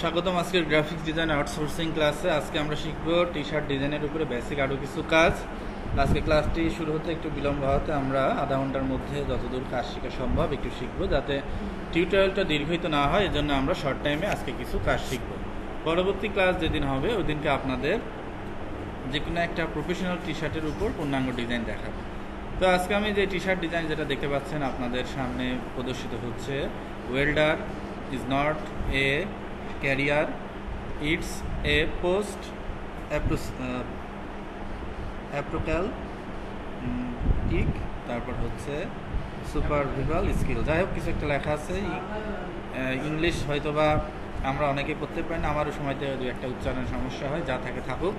স্বাগতম আজকের graphics design outsourcing ক্লাসে আজকে আমরা শিখব টি শার্ট ডিজাইনের উপরে বেসিক আরও কিছু কাজ। আজকে ক্লাসটি শুরু হতে একটু বিলম্ব হতে আমরা আধা ঘণ্টার মধ্যে যতদূর কাজ শেখা সম্ভব একটু শিখব যাতে টিউটোরিয়ালটা দীর্ঘিত না হয়, এজন্য আমরা শর্ট টাইমে আজকে কিছু কাজ শিখব। পরবর্তী ক্লাস যেদিন হবে ওই দিনকে আপনাদের যে কোনো একটা প্রফেশনাল টি শার্টের উপর পূর্ণাঙ্গ ডিজাইন দেখাবো। তো আজকে আমি যে টি শার্ট ডিজাইন যেটা দেখতে পাচ্ছেন, আপনাদের সামনে প্রদর্শিত হচ্ছে। Welder is not a career, it's a post অ্যাপ্রোক্যাল tick তারপর হচ্ছে সুপার ভিভাল স্কিল। যাই হোক, কিছু একটা লেখা আছে। ইংলিশ হয়তোবা আমরা অনেকে পড়তে পারি না, আমারও সময়তে দু একটা উচ্চারণের সমস্যা হয়, যা থাকে থাকুক।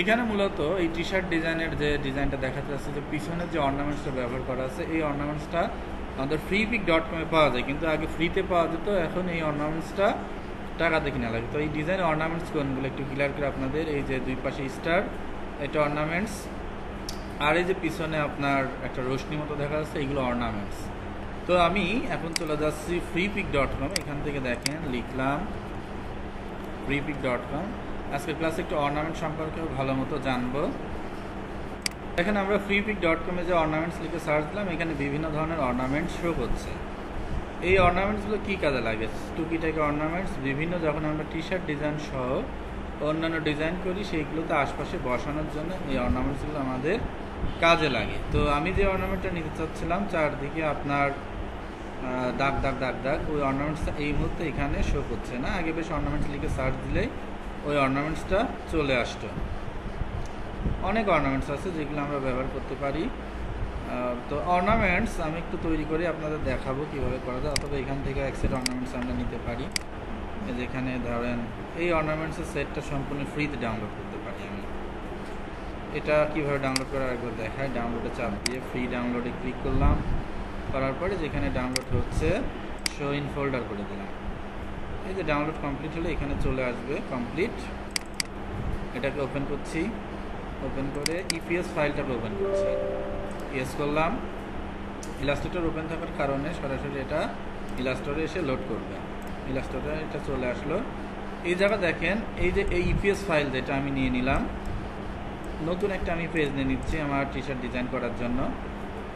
এখানে মূলত এই টি শার্ট ডিজাইনের যে ডিজাইনটা দেখাতে যাচ্ছে, যে পিছনের যে অর্নামেন্টসটা ব্যবহার করা আছে, এই অর্নামেন্টসটা আমাদের ফ্রি পিক ডট কমে পাওয়া যায়। কিন্তু আগে ফ্রিতে পাওয়া যেত, এখন এই অর্নামেন্টসটা টাকাতে কিনা লাগে তো এই ডিজাইন অর্নামেন্টস কোনগুলো একটু ক্লিয়ার করে আপনাদের। এই যে দুই পাশে স্টার এটা অর্নামেন্টস আর এই যে পিছনে আপনার একটা রোশনি মতো দেখা যাচ্ছে এইগুলো অর্নামেন্টস তো আমি এখন চলে যাচ্ছি ফ্রি পিক ডট কম এখান থেকে দেখেন, লিখলাম ফ্রি পিক ডট কম আজকের ক্লাসে একটু অর্নামেন্ট সম্পর্কে ভালো মতো জানব। এখানে আমরা ফ্রি পিক ডট কমে যে অর্নামেন্টস লিখে সার্চ দিলাম, এখানে বিভিন্ন ধরনের অর্নামেন্টস শো করছে এই অর্নামেন্টসগুলো কী কাজে লাগে? টুকিটাকি অর্নামেন্টস বিভিন্ন যখন আমরা টি শার্ট ডিজাইন সহ অন্যান্য ডিজাইন করি, সেইগুলোতে আশপাশে বসানোর জন্য এই অর্নামেন্টসগুলো আমাদের কাজে লাগে। তো আমি যে অর্নামেন্টটা নিতে চাচ্ছিলাম, চারদিকে আপনার দাগ দাগ দাগ দাগ, ওই অর্নামেন্টসটা এই মুহূর্তে এখানে শো করছে না। আগে বেশ অর্নামেন্টস লিখে সার্চ দিলেই ওই অর্নামেন্টসটা চলে আসতো। অনেক অর্নামেন্টস আছে যেগুলো আমরা ব্যবহার করতে পারি। তো অর্নামেন্টস আমি একটু তৈরি করে আপনাদের দেখাবো কীভাবে করা যায়, অথবা এখান থেকে এক সেট অর্নামেন্টস আমরা নিতে পারি। যেখানে ধরেন, এই অর্নামেন্টসের সেটটা সম্পূর্ণ ফ্রিতে ডাউনলোড করতে পারি আমি। এটা কীভাবে ডাউনলোড করার একবার দেখায় ডাউনলোডে চাপ দিয়ে ফ্রি ডাউনলোডে ক্লিক করলাম। করার পরে যেখানে ডাউনলোড হচ্ছে শো ইন ফোল্ডার করে দিলাম। এই যে ডাউনলোড কমপ্লিট হলে এখানে চলে আসবে কমপ্লিট এটাকে ওপেন করছি। ওপেন করে ইপিএস ফাইলটাকে ওপেন করছি। ইয়েস করলাম। ইলাস্ট্রেটর ওপেন থাকার কারণে সরাসরি এটা ইলাস্টরে এসে লোড করবে। ইলাস্টরে এটা চলে আসলো। এই জায়গা দেখেন, এই যে এই ইপিএস ফাইল যেটা আমি নিয়ে নিলাম, নতুন একটা আমি পেজ নিয়ে নিচ্ছি আমার টি শার্ট ডিজাইন করার জন্য।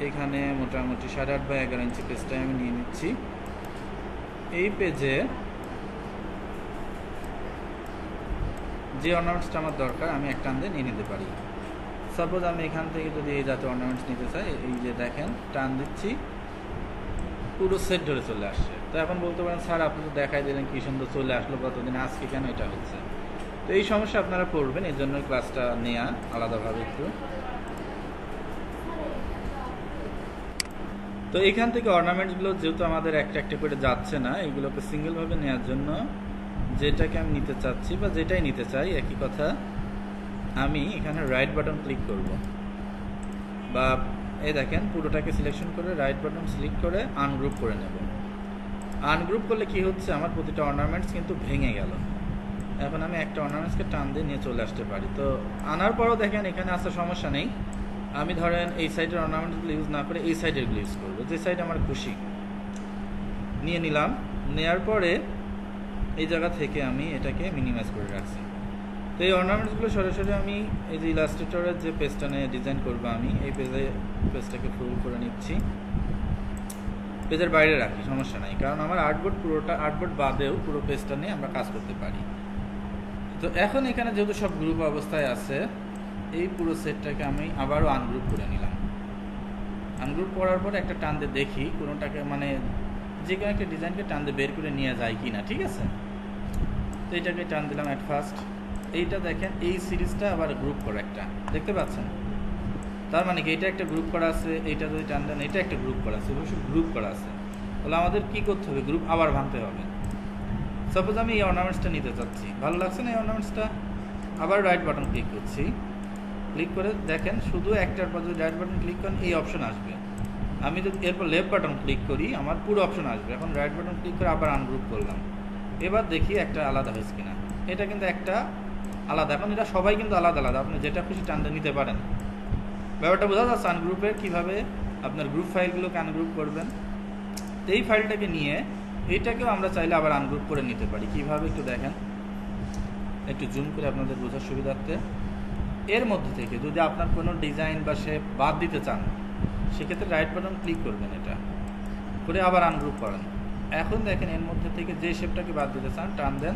এখানে মোটামুটি সাড়ে আট বা এগারো ইঞ্চি পেজটা আমি নিয়ে নিচ্ছি। এই পেজে যে অর্নামেন্টসটা আমার দরকার, আমি এক টান দিয়ে নিয়ে নিতে পারি। সাপোজ আমি এখান থেকে যদি এই জাতীয় অর্নামেন্টস নিতে চাই, এই যে দেখেন, টান দিচ্ছি, পুরো সেট ধরে চলে আসছে। তো এখন বলতে পারেন, স্যার, আপনি তো দেখাই দিলেন কী সুন্দর চলে আসলো কতদিন আজকে কেন এটা হচ্ছে? তো এই সমস্যা আপনারা পড়বেন এই জন্য ক্লাসটা নেওয়া আলাদাভাবে একটু। তো এখান থেকে অর্নামেন্টসগুলো যেহেতু আমাদের একটা একটা করে যাচ্ছে না, এগুলোকে সিঙ্গেলভাবে নেওয়ার জন্য যেটাকে আমি নিতে চাচ্ছি বা যেটাই নিতে চাই, একই কথা আমি এখানে রাইট বাটন ক্লিক করব। বা এই দেখেন, পুরোটাকে সিলেকশন করে রাইট বাটন সিলেক্ট করে আনগ্রুপ করে নেব। আনগ্রুপ করলে কি হচ্ছে? আমার প্রতিটা অর্নামেন্টস কিন্তু ভেঙে গেল। এখন আমি একটা অর্নামেন্টসকে টান দিয়ে নিয়ে চলে আসতে পারি। তো আনার পরও দেখেন, এখানে আসার সমস্যা নেই। আমি ধরেন এই সাইডের অর্নামেন্টসগুলো ইউজ না করে এই সাইডেরগুলো ইউজ করব। যে সাইড আমার খুশি। নিয়ে নিলাম। নেয়ার পরে এই জায়গা থেকে আমি এটাকে মিনিমাইজ করে রাখছি। তো এই অর্নামেন্টসগুলো সরাসরি আমি এই যে ইলাস্ট্রেটরের যে পেজটা নিয়ে ডিজাইন করব আমি, এই পেজে পেজটাকে ফুল করে নিচ্ছি। পেজের বাইরে রাখি, সমস্যা নাই। কারণ আমার আর্টবোর্ড পুরোটা আর্টবোর্ড বাদেও পুরো পেজটা নিয়ে আমরা কাজ করতে পারি। তো এখন এখানে যেহেতু সব গ্রুপ অবস্থায় আছে, এই পুরো সেটটাকে আমি আবারও আনগ্রুপ করে নিলাম। আনগ্রুপ করার পর একটা টান দিয়ে দেখি, কোনোটাকে মানে যে কোনো একটা ডিজাইনকে টান দিয়ে বের করে নিয়ে যায় কি না ঠিক আছে? তো এইটাকে টান দিলাম অ্যাট ফার্স্ট এইটা দেখেন, এই সিরিজটা আবার গ্রুপ করা একটা। দেখতে পাচ্ছেন? তার মানে কি, এটা একটা গ্রুপ করা আছে, এইটা যদি টান দেন, এটা একটা গ্রুপ করা আছে, অবশ্যই গ্রুপ করা আছে। তাহলে আমাদের কি করতে হবে? গ্রুপ আবার ভাঙতে হবে। সাপোজ আমি এই অর্নামেন্টসটা নিতে চাচ্ছি। ভালো লাগছে না এই অর্নামেন্টসটা আবার রাইট বাটন ক্লিক করছি। ক্লিক করে দেখেন, শুধু একটার পর যদি রাইট বাটন ক্লিক করেন, এই অপশন আসবে। আমি যদি এরপর লেফট বাটন ক্লিক করি, আমার পুরো অপশন আসবে। এখন রাইট বাটন ক্লিক করে আবার আনগ্রুপ করলাম। এবার দেখি একটা আলাদা হয়েছে কিনা। এটা কিন্তু একটা আলাদা। এখন এটা সবাই কিন্তু আলাদা আলাদা। আপনি যেটা খুশি টানতে নিতে পারেন। ব্যাপারটা বোঝা যাচ্ছে আনগ্রুপের কীভাবে আপনার গ্রুপ ফাইলগুলোকে আনগ্রুপ করবেন। এই ফাইলটাকে নিয়ে এইটাকেও আমরা চাইলে আবার আনগ্রুপ করে নিতে পারি। কীভাবে একটু দেখেন। একটু জুম করে আপনাদের বোঝার সুবিধার্থে। এর মধ্যে থেকে যদি আপনার কোনো ডিজাইন বা শেপ বাদ দিতে চান, সেক্ষেত্রে রাইট বাটন ক্লিক করবেন এটা। করে আবার আনগ্রুপ করেন। এখন দেখেন এর মধ্যে থেকে যে শেপটাকে বাদ দিতে চান, টান দেন।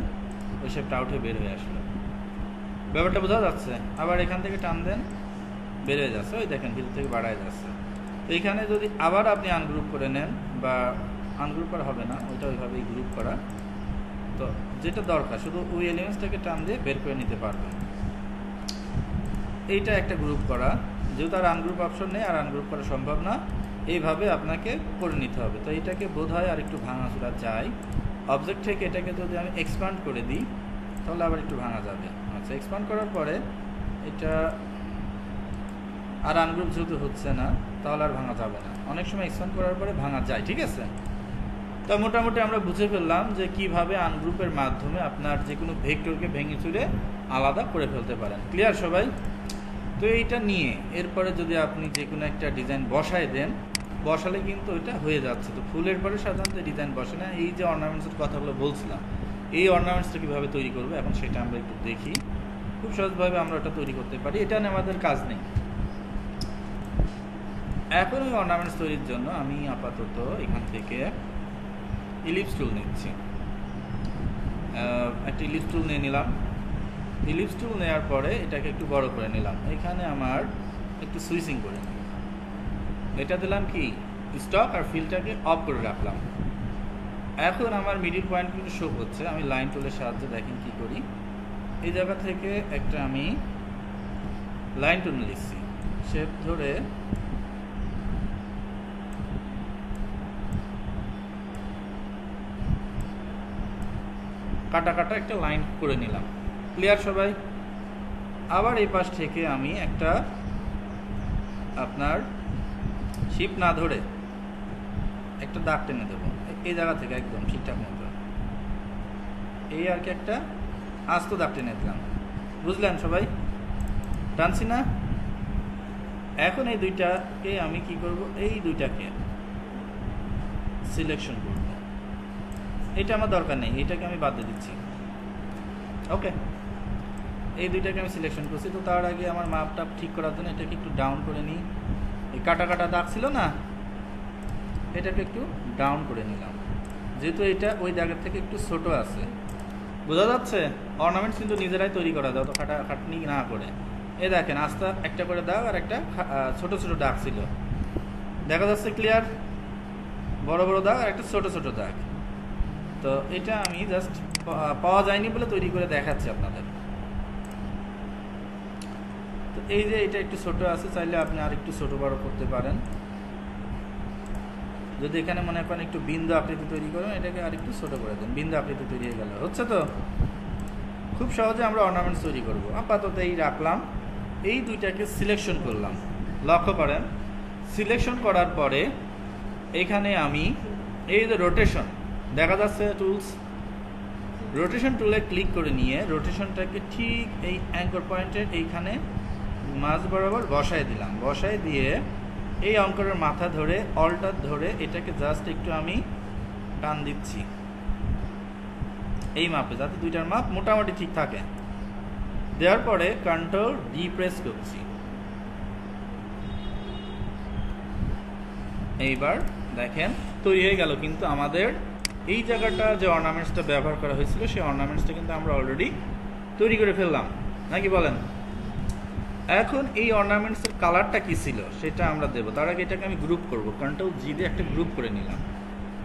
ওই শেপটা আউটে বের হয়ে আসলো। ব্যাপারটা বোঝা যাচ্ছে। আবার এখান থেকে টান দেন হয়ে যাচ্ছে। ওই দেখেন ভিতর থেকে বাড়ায় যাচ্ছে। তো এইখানে যদি আবার আপনি আনগ্রুপ করে নেন বা আনগ্রুপ করা হবে না, ওইটা ওইভাবেই গ্রুপ করা। তো যেটা দরকার, শুধু ওই এলিমেন্টসটাকে টান দিয়ে বের করে নিতে পারবেন। এইটা একটা গ্রুপ করা। যেহেতু আর আনগ্রুপ অপশন নেই, আর আনগ্রুপ করা সম্ভব না, এইভাবে আপনাকে করে নিতে হবে। তো এটাকে বোধ হয় আর একটু ভাঙা ভাঙাচোরা যায়। অবজেক্ট থেকে এটাকে যদি আমি এক্সপান্ড করে দিই, তাহলে আবার একটু ভাঙা যাবে। আচ্ছা এক্সপান্ড করার পরে এটা আর আনগ্রুপ যেহেতু হচ্ছে না, তাহলে আর ভাঙা যাবে না। অনেক সময় এক্সপান্ড করার পরে ভাঙা যায়, ঠিক আছে? তো মোটামুটি আমরা বুঝে ফেললাম যে কীভাবে আনগ্রুপের মাধ্যমে আপনার যে কোনো ভেক্টরকে ভেঙে চুরে আলাদা করে ফেলতে পারেন। ক্লিয়ার সবাই? তো এইটা নিয়ে এরপরে যদি আপনি যে কোনো একটা ডিজাইন বসায় দেন, বসালে কিন্তু ওইটা হয়ে যাচ্ছে। তো ফুলের পরে সাধারণত ডিজাইন বসে না। এই যে অর্নামেন্টসের কথাগুলো বলছিলাম, এই অর্নামেন্টসটা কীভাবে তৈরি করব? এখন সেটা আমরা একটু দেখি। খুব সহজভাবে আমরা ওটা তৈরি করতে পারি। এটা নিয়ে আমাদের কাজ নেই। এখন ওই অর্নামেন্টস তৈরির জন্য আমি আপাতত এখান থেকে ইলিপস টুল নিচ্ছি। একটা ইলিপস টুল নিয়ে নিলাম। ইলিপস টুল নেওয়ার পরে এটাকে একটু বড় করে নিলাম। এখানে আমার একটু সুইচিং করে নিই। এটা দিলাম কি? স্টক আর ফিলটাকে অফ করে রাখলাম। এখন আমার মিডিল পয়েন্ট কিন্তু শো হচ্ছে। আমি লাইন টুলের সাহায্যে দেখেন কি করি। এই জায়গা থেকে একটা আমি লাইন টুল লিখছি। শেপ ধরে কাটা কাটা একটা লাইন করে নিলাম। ক্লিয়ার সবাই? আবার এই পাশ থেকে আমি একটা আপনার শিপ না ধরে একটা দাগ টেনে দেবো। এই জায়গা থেকে একদম ঠিকঠাক মতো। এই আর কি একটা আস্ত দাগ টেনে দিলাম বুঝলেন সবাই? টানছি না? এখন এই দুইটাকে আমি কি করব? এই দুইটাকে সিলেকশন করব। এটা আমার দরকার নেই, এটাকে আমি বাদ দিয়ে দিচ্ছি। ওকে এই দুইটাকে আমি সিলেকশন করছি। তো তার আগে আমার মাপটা ঠিক করার জন্য এটাকে একটু ডাউন করে নিই। এই কাটা কাটা দাগ ছিল না? এটাকে একটু ডাউন করে নিলাম। যেহেতু এটা ওই জায়গার থেকে একটু ছোট আছে বোঝা যাচ্ছে? অর্নামেন্টস কিন্তু নিজেরাই তৈরি করা যায় তো খাটা খাটনি না করে। এ দেখেন, আস্তে একটা করে দাগ আর একটা ছোট ছোট দাগ ছিল। দেখা যাচ্ছে ক্লিয়ার বড় বড় দাগ আর একটা ছোট ছোট দাগ। তো এটা আমি জাস্ট পাওয়া যায়নি বলে তৈরি করে দেখাচ্ছি আপনাদের। তো এই যে এটা একটু ছোট আছে, চাইলে আপনি আর একটু ছোট বড় করতে পারেন। যদি এখানে মনে করেন একটু বিন্দু আকৃতি তৈরি করেন, এটাকে আর একটু ছোট করে দেন। বিন্দু আকৃতি তৈরি হয়ে গেল। হচ্ছে তো? খুব সহজে আমরা অর্নামেন্টস তৈরি করব। আপাতত এই রাখলাম। এই দুইটাকে সিলেকশন করলাম। লক্ষ্য করেন সিলেকশন করার পরে এখানে আমি এই যে রোটেশন দেখা যাচ্ছে টুলস রোটেশন টুলে ক্লিক করে নিয়ে রোটেশনটাকে ঠিক এই অ্যাঙ্কর পয়েন্টের এইখানে মাঝ বরাবর বসায় দিলাম। বসায় দিয়ে এই অঙ্করের মাথা ধরে অল্টার ধরে এটাকে জাস্ট একটু আমি টান দিচ্ছি। এই মাপে, যাতে দুইটার মাপ মোটামুটি ঠিক থাকে। দেওয়ার পরে কন্ট্রোল ডি প্রেস করছি। এইবার দেখেন, তৈরি হয়ে গেল কিন্তু আমাদের এই জায়গাটা যে অর্নামেন্টসটা ব্যবহার করা হয়েছিল, সেই অর্নামেন্টসটা কিন্তু আমরা অলরেডি তৈরি করে ফেললাম। নাকি বলেন? এখন এই অর্নামেন্টসের কালারটা কি ছিল সেটা আমরা দেবো। তার আগে এটাকে আমি গ্রুপ করব। কন্ট্রোল জি দিয়ে একটা গ্রুপ করে নিলাম।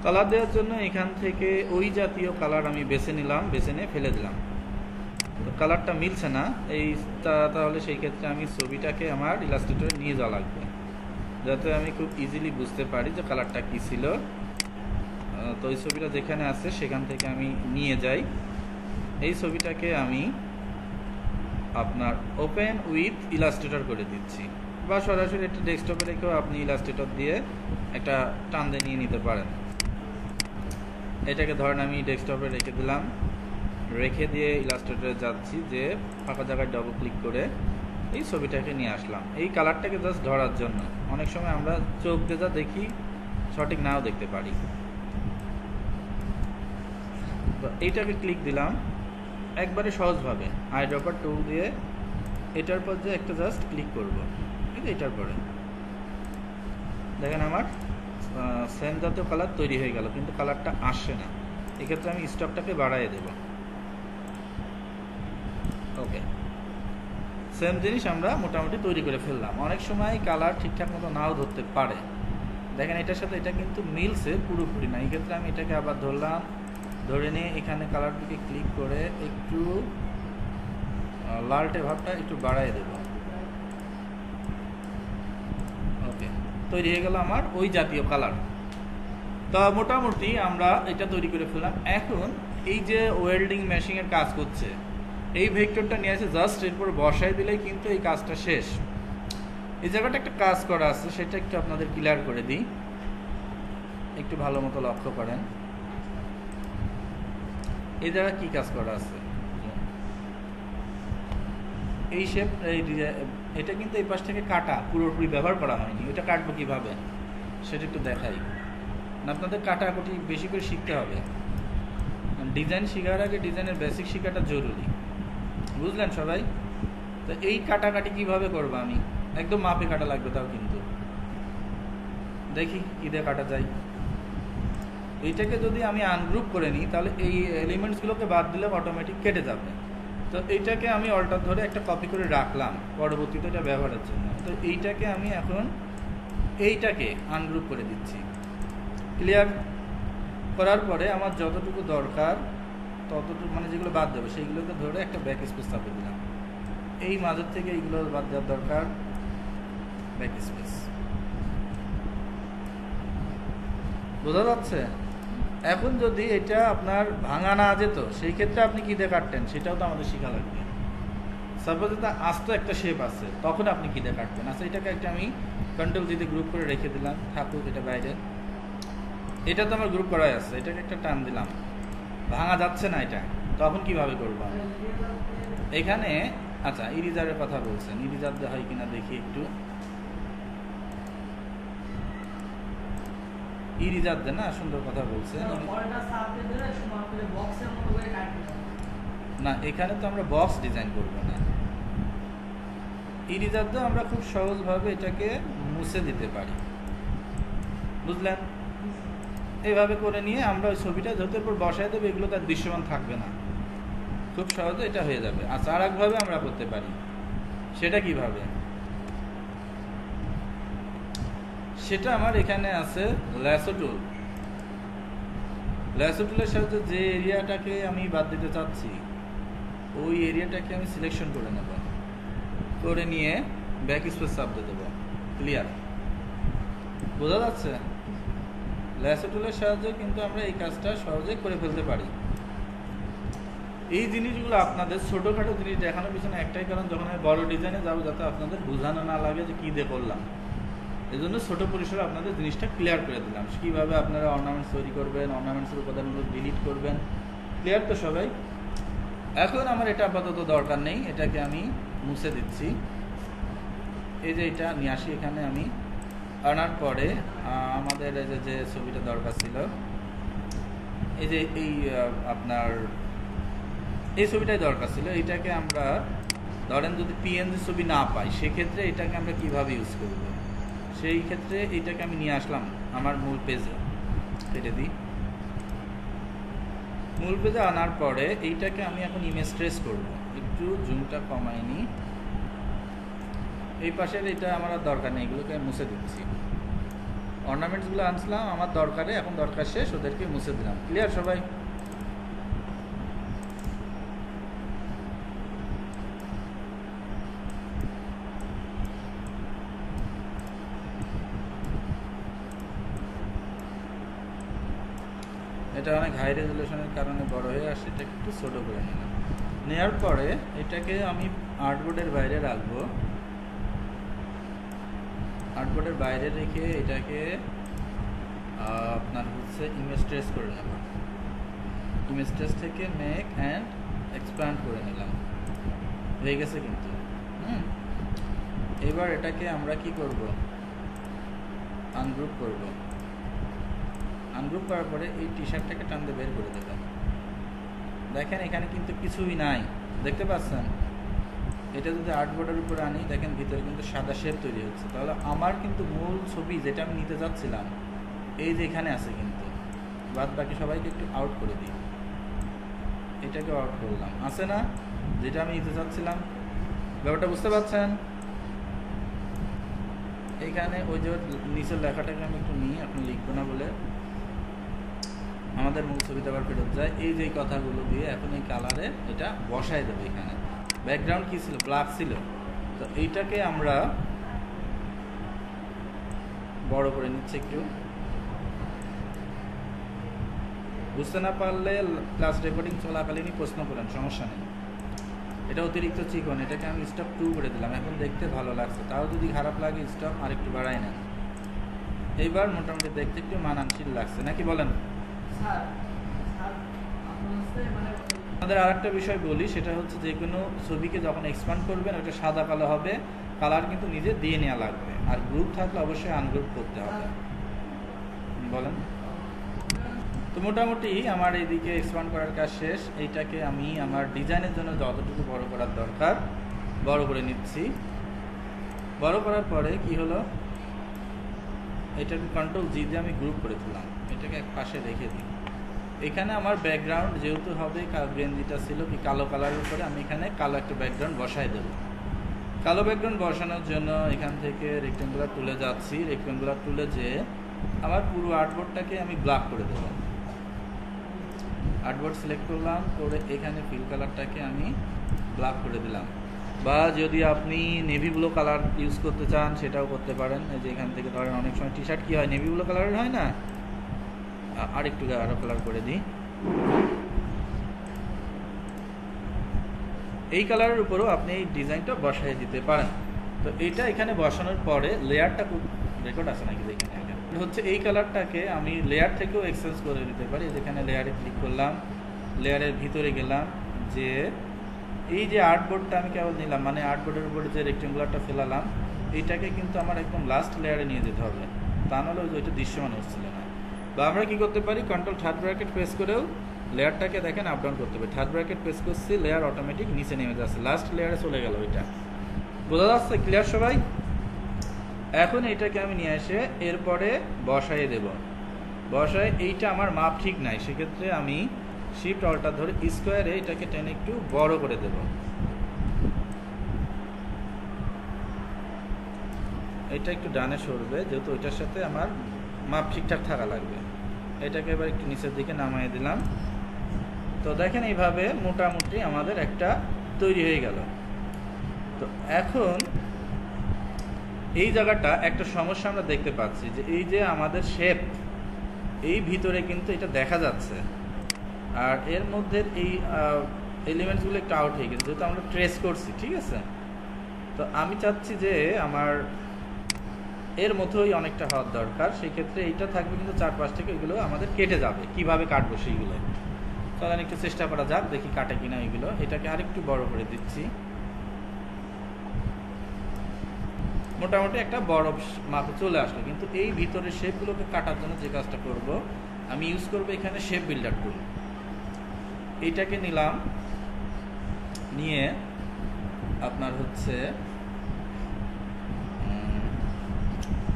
কালার দেওয়ার জন্য এখান থেকে ওই জাতীয় কালার আমি বেছে নিলাম, বেছে নিয়ে ফেলে দিলাম। তো কালারটা মিলছে না। এই তাহলে সেই ক্ষেত্রে আমি ছবিটাকে আমার ইলাস্ট্রেটরে নিয়ে যাওয়া লাগবে। যাতে আমি খুব ইজিলি বুঝতে পারি যে কালারটা কী ছিল। তো এই ছবিটা যেখানে আছে সেখান থেকে আমি নিয়ে যাই। এই ছবিটাকে আমি আপনার ওপেন উইথ ইলাস্ট্রেটর করে দিচ্ছি। বা সরাসরি একটা ডেস্কটপে রেখেও আপনি ইলাস্ট্রেটর দিয়ে একটা টান দিয়ে নিয়ে নিতে পারেন। এটাকে ধরেন আমি ডেস্কটপে রেখে দিলাম। রেখে দিয়ে ইলাস্ট্রেটরে যাচ্ছি যে ফাঁকা জায়গায় ডবল ক্লিক করে এই ছবিটাকে নিয়ে আসলাম। এই কালারটাকে জাস্ট ধরার জন্য। অনেক সময় আমরা চোখ দিয়ে যা দেখি, সঠিক নাও দেখতে পারি। এইটাকে ক্লিক দিলাম। একবারে সহজভাবে। আই ড্রপার টুল দিয়ে এটার পর যে একটা জাস্ট ক্লিক করব। ঠিক আছে এটার পরে। দেখেন আমার সেম জাতীয় কালার তৈরি হয়ে গেল, কিন্তু কালারটা আসছে না। এক্ষেত্রে আমি স্টকটাকে বাড়াই দেব। ওকে সেম জিনিস আমরা মোটামুটি তৈরি করে ফেললাম। অনেক সময় কালার ঠিকঠাক মতো নাও ধরতে পারে। দেখেন এটার সাথে এটা কিন্তু মিলছে পুরোপুরি না। এই ক্ষেত্রে আমি এটাকে আবার ধরলাম। ধরে নিয়ে এখানে কালার দিকে ক্লিক করে একটু লালটে ভাবটা একটু বাড়াই দেব। ওকে তৈরি হয়ে গেল আমার ওই জাতীয় কালার তা মোটামুটি আমরা এটা তৈরি করে ফেললাম। এখন এই যে ওয়েল্ডিং মেশিনের কাজ করছে, এই ভেক্টরটা নিয়ে এসে জাস্ট এরপর বসাই দিলেই কিন্তু এই কাজটা শেষ। এই জায়গাটা একটা কাজ করা আছে, সেটা একটু আপনাদের ক্লিয়ার করে দিই। একটু ভালো মতো লক্ষ্য করেন। এই জায়গায় কি কাজ করা আছে? এই শেপ এটা কিন্তু এই পাশ থেকে কাটা, পুরোপুরি ব্যবহার করা হয়নি। এটা কাটবো কীভাবে? সেটা একটু দেখাই। আপনাদের কাটাকুটি বেশি করে শিখতে হবে। ডিজাইন শেখার আগে ডিজাইনের বেসিক শেখাটা জরুরি। বুঝলেন সবাই? তো এই কাটাকাটি কীভাবে করব আমি? একদম মাপে কাটা লাগবে তাও কিন্তু। দেখি দিয়ে কাটা যায়। এইটাকে যদি আমি আনগ্রুপ করে নিই, তাহলে এই এলিমেন্টসগুলোকে বাদ দিলে অটোমেটিক কেটে যাবে। তো এইটাকে আমি অল্টার ধরে একটা কপি করে রাখলাম, পরবর্তীতে এটা ব্যবহারের জন্য। তো এইটাকে আমি এখন এইটাকে আনগ্রুপ করে দিচ্ছি। ক্লিয়ার করার পরে আমার যতটুকু দরকার, ততটুকু মানে যেগুলো বাদ দেবে, সেইগুলোকে ধরে একটা ব্যাক স্পেস চাপিয়ে দিলাম। এই মাঝের থেকে এইগুলো বাদ দেওয়ার দরকার ব্যাক স্পেস বোঝা যাচ্ছে? এখন যদি এটা আপনার ভাঙা না যেত, সেই ক্ষেত্রে আপনি কী দিয়ে কাটতেন? সেটাও তো আমাদের শেখা লাগবে। সাপোজ এটা আস্ত একটা শেপ আছে, তখন আপনি কী দিয়ে কাটবেন? আচ্ছা এটাকে একটা আমি কন্ট্রোল দিতে গ্রুপ করে রেখে দিলাম। থাকুক এটা বাইরে। এটা তো আমার গ্রুপ করাই আছে, এটাকে একটা টান দিলাম। ভাঙা যাচ্ছে না এটা, তখন কীভাবে করব এখানে আচ্ছা ইরিজারের কথা বলছেন। ইরিজার হয় কিনা দেখি একটু। ইরিজার দেন না সুন্দর কথা বলছেন না এখানে তো আমরা বক্স ডিজাইন করব না। ইরিজার দিয়ে আমরা খুব সহজভাবে এটাকে মুছে দিতে পারি। বুঝলেন? এইভাবে করে নিয়ে আমরা ওই ছবিটা ধরতে পর বসায় দেবো এগুলো তার দৃশ্যমান থাকবে না। খুব সহজে এটা হয়ে যাবে। আর একভাবে আমরা করতে পারি। সেটা কীভাবে? সেটা আমার এখানে আছে ল্যাসোটুল। ল্যাসোটুলের ল্যাসো টুলের সাহায্যে যে এরিয়াটাকে আমি বাদ দিতে চাচ্ছি, ওই এরিয়াটাকে আমি সিলেকশন করে নেব। করে নিয়ে ব্যাক স্পেস চাপ দিয়ে দেবো। ক্লিয়ার বোঝা যাচ্ছে? ল্যাসো টুলের সাহায্যে কিন্তু আমরা এই কাজটা সহজে করে ফেলতে পারি। এই জিনিসগুলো আপনাদের ছোটোখাটো জিনিস দেখানোর পিছনে একটাই কারণ, যখন আমি বড় ডিজাইনে যাব যাতে আপনাদের বোঝানো না লাগে যে কী দিয়ে করলাম। এই জন্য ছোটো পরিসরে আপনাদের জিনিসটা ক্লিয়ার করে দিলাম। কীভাবে আপনারা অর্নামেন্টস তৈরি করবেন অর্নামেন্টসের উপাদানগুলো ডিলিট করবেন ক্লিয়ার তো সবাই? এখন আমার এটা আপাতত দরকার নেই, এটাকে আমি মুছে দিচ্ছি। এই যে এটা নিয়ে আসি এখানে আমি। আনার পরে আমাদের এই যে ছবিটা দরকার ছিল, এই যে এই আপনার এই ছবিটাই দরকার ছিল। এইটাকে আমরা, ধরেন যদি পিএনজি ছবি না পাই, সেক্ষেত্রে এটাকে আমরা কীভাবে ইউজ করব? সেই ক্ষেত্রে এইটাকে আমি নিয়ে আসলাম আমার মূল পেজে। কেটে দিই। মূল পেজে আনার পরে এইটাকে আমি এখন ইমেজ ট্রেস করব। একটু জুমটা কমাই এই পাশের এটা আমার আর দরকার নেই, এগুলোকে মুছে দিচ্ছি। অর্নামেন্টসগুলো আনছিলাম, আমার দরকারে, এখন দরকার শেষ, ওদেরকে মুছে দিলাম। ক্লিয়ার সবাই? এটা অনেক হাই রেজলিউশনের কারণে বড় হয়ে আসছে এটাকে একটু ছোটো করে নিলাম নেওয়ার পরে এটাকে আমি আর্টবোর্ডের বাইরে রাখব। আর্টবোর্ডের বাইরে রেখে এটাকে আপনার হচ্ছে ইমেজ ট্রেস করে নেব। ইমেজ ট্রেস থেকে মেক অ্যান্ড এক্সপ্যান্ড করে নিলাম। হয়ে গেছে কিন্তু। হুম? এবার এটাকে আমরা কি করব? আনগ্রুপ করব। আনগ্রুপ করার পরে এই টি শার্টটাকে টানতে বের করে দেবেন দেখেন এখানে কিন্তু কিছুই নাই। দেখতে পাচ্ছেন? এটা যদি আর্টবোর্ডের উপরে আনি, দেখেন ভিতরে কিন্তু সাদা শেপ তৈরি হচ্ছে। তাহলে আমার কিন্তু মূল ছবি যেটা আমি নিতে যাচ্ছিলাম, এই যে এখানে আছে কিন্তু। বাদ বাকি সবাইকে একটু আউট করে দিই। এটাকে আউট করলাম। আছে না? যেটা আমি নিতে চাচ্ছিলাম ব্যাপারটা বুঝতে পারছেন? এখানে ওই যে নিচের লেখাটাকে আমি একটু নিই, আপনি লিখব না বলে। আমাদের মূল ছবিতে আবার ফেরত যায়। এই যে কথাগুলো দিয়ে এখন এই কালারে এটা বসায় দেবে এখানে। ব্যাকগ্রাউন্ড কি ছিল? ব্ল্যাক ছিল। তো এইটাকে আমরা বড় করে নিচ্ছে একটু। বুঝতে না পারলে ক্লাস রেকর্ডিং চলাকালীনই প্রশ্ন করেন সমস্যা নেই। এটা অতিরিক্ত চিকন, এটাকে আমি স্টপ টু করে দিলাম। এখন দেখতে ভালো লাগছে। তাও যদি খারাপ লাগে স্টপ আর একটু বাড়াই না এইবার মোটামুটি দেখতে একটু মানানশীল লাগছে। নাকি বলেন? আমাদের আর একটা বিষয় বলি সেটা হচ্ছে যে কোনো ছবিকে যখন এক্সপান্ড করবেন ওটা সাদা কালো হবে কালার কিন্তু নিজে দিয়ে নেওয়া লাগবে। আর গ্রুপ থাকলে অবশ্যই আনগ্রুপ করতে হবে। বলেন। তো মোটামুটি আমার এইদিকে এক্সপান্ড করার কাজ শেষ। এইটাকে আমি আমার ডিজাইনের জন্য যতটুকু বড় করার দরকার বড় করে নিচ্ছি। বড় করার পরে কি হলো? এটাকে কন্ট্রোল জি দিয়ে আমি গ্রুপ করে দিলাম। এটাকে এক পাশে রেখে দিই। এখানে আমার ব্যাকগ্রাউন্ড যেহেতু হবে গেঞ্জিটা ছিল কি কালো কালারের উপরে, আমি এখানে কালো একটা ব্যাকগ্রাউন্ড বসাই দেবো। কালো ব্যাকগ্রাউন্ড বসানোর জন্য এখান থেকে রেক্টেঙ্গুলার তুলে যাচ্ছি। রেক্টেঙ্গুলার তুলে যে আমার পুরো আর্টবোর্ডটাকে আমি ব্ল্যাক করে দেবো। আর্টবোর্ড সিলেক্ট করলাম, করে এখানে ফিল কালারটাকে আমি ব্ল্যাক করে দিলাম। বা যদি আপনি নেভি ব্লু কালার ইউজ করতে চান, সেটাও করতে পারেন। যে এখান থেকে ধরেন অনেক সময় টি শার্ট কী হয়? নেভি ব্লু কালারের হয় না? আ- আরেকটু আরও কালার করে দিই। এই কালারের উপরেও আপনি এই ডিজাইনটা বসাই দিতে পারেন। তো এইটা এখানে বসানোর পরে লেয়ারটা খুব রেকর্ড আছে নাকি দেখেন হচ্ছে এই কালারটাকে আমি লেয়ার থেকেও এক্সচেঞ্জ করে দিতে পারি। যেখানে লেয়ারে ক্লিক করলাম লেয়ারের ভিতরে গেলাম, যে এই যে আর্টবোর্ডটা আমি কেবল নিলাম মানে আর্টবোর্ডের উপরে যে রেক্টেঙ্গুলারটা ফেলালাম, এইটাকে কিন্তু আমার একদম লাস্ট লেয়ারে নিয়ে যেতে হবে। তা নাহলে ওই যে ওইটা দৃশ্যমান হচ্ছিল না। বা আমরা কি করতে পারি? কন্ট্রোল থার্ড ব্র্যাকেট প্রেস করেও লেয়ারটাকে দেখেন আপ ডাউন করতে পারি থার্ড ব্র্যাকেট প্রেস করছি, লেয়ার অটোমেটিক নিচে নেমে যাচ্ছে। লাস্ট লেয়ারে চলে গেল ওইটা বোঝা যাচ্ছে? ক্লিয়ার সবাই? এখন এটাকে আমি নিয়ে এসে এরপরে বসাই দেব। বসায় এইটা আমার মাপ ঠিক নাই। সেক্ষেত্রে আমি শিফট অল্টার ধরে স্কোয়ারে এটাকে টেনে একটু বড় করে দেব। এটা একটু ডানে সরবে, যেহেতু ওইটার সাথে আমার মাপ ঠিকঠাক থাকা লাগবে। এটাকে এবার একটু নিচের দিকে নামিয়ে দিলাম। তো দেখেন এইভাবে মোটামুটি আমাদের একটা তৈরি হয়ে গেল। তো এখন এই জায়গাটা একটা সমস্যা আমরা দেখতে পাচ্ছি যে এই যে আমাদের শেপ এই ভিতরে কিন্তু এটা দেখা যাচ্ছে। আর এর মধ্যে এই এলিমেন্টসগুলো একটু আউট হয়ে গেছে, যেহেতু আমরা ট্রেস করছি, ঠিক আছে? তো আমি চাচ্ছি যে আমার এর মতোই অনেকটা হওয়ার দরকার। সেই ক্ষেত্রে এইটা থাকবে কিন্তু চারপাশ থেকে এগুলো আমাদের কেটে যাবে। কীভাবে কাটবো সেইগুলো? চলেন একটু চেষ্টা করা যাক, দেখি কাটে কিনা এগুলো। এটাকে আরেকটু বড় করে দিচ্ছি। মোটামুটি একটা বড় মাপে চলে আসলো। কিন্তু এই ভিতরের শেপগুলোকে কাটার জন্য যে কাজটা করব, আমি ইউজ করব এখানে শেপ বিল্ডার টুল এইটাকে নিলাম। নিয়ে আপনার হচ্ছে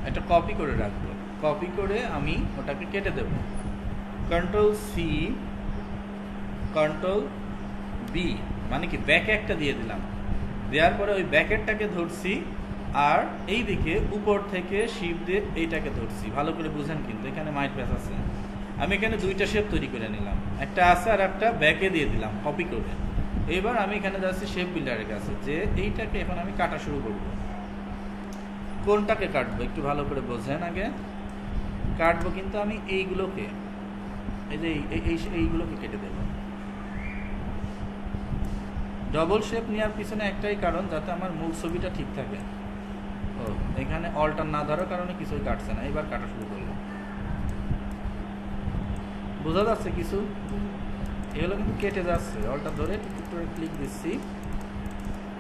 একটা কপি করে রাখব। কপি করে আমি ওটাকে কেটে দেব। কন্ট্রোল সি কন্ট্রোল বি মানে কি ব্যাক একটা দিয়ে দিলাম। দেওয়ার পরে ওই ব্যাকেটটাকে ধরছি, আর এই দিকে উপর থেকে শিপ দিয়ে এইটাকে ধরছি। ভালো করে বুঝেন কিন্তু, এখানে মাইট ব্যাস আছে। আমি এখানে দুইটা শেপ তৈরি করে নিলাম। একটা আছে আর একটা ব্যাকে দিয়ে দিলাম কপি করে। এবার আমি এখানে যাচ্ছি শেপ বিল্ডারের কাছে, যে এইটাকে এখন আমি কাটা শুরু করব। কোনটাকে কাটবো? একটু ভালো করে বোঝেন আগে। কাটবো কিন্তু আমি এইগুলোকে। এই যে এই- এই এইগুলোকে কেটে দেবো। ডবল শেপ নেওয়ার পিছনে একটাই কারণ যাতে আমার মূল ছবিটা ঠিক থাকে। ও, এখানে অল্টার না ধরার কারণে কিছুই কাটছে না। এবার কাটা শুরু করল বোঝা যাচ্ছে কিছু? এগুলো কিন্তু কেটে যাচ্ছে। অল্টার ধরে ক্লিক দিচ্ছি।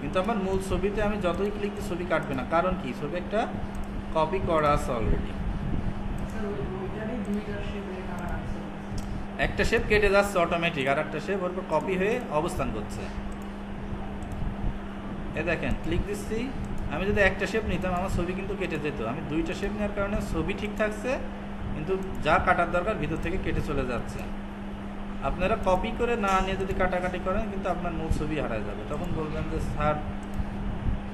কিন্তু আমার মূল ছবিতে আমি যতই ক্লিক দিই ছবি কাটবে না। কারণ কি? ছবি একটা কপি করা আছে অলরেডি একটা শেপ কেটে যাচ্ছে অটোমেটিক আর একটা শেপ ওরপর কপি হয়ে অবস্থান করছে। এ দেখেন ক্লিক দিচ্ছি। আমি যদি একটা শেপ নিতাম আমার ছবি কিন্তু কেটে যেত। আমি দুইটা শেপ নেওয়ার কারণে ছবি ঠিক থাকছে কিন্তু যা কাটার দরকার ভিতর থেকে কেটে চলে যাচ্ছে। আপনারা কপি করে না নিয়ে যদি কাটাকাটি করেন, কিন্তু আপনার মূল ছবি হারায় যাবে। তখন বলবেন যে, স্যার,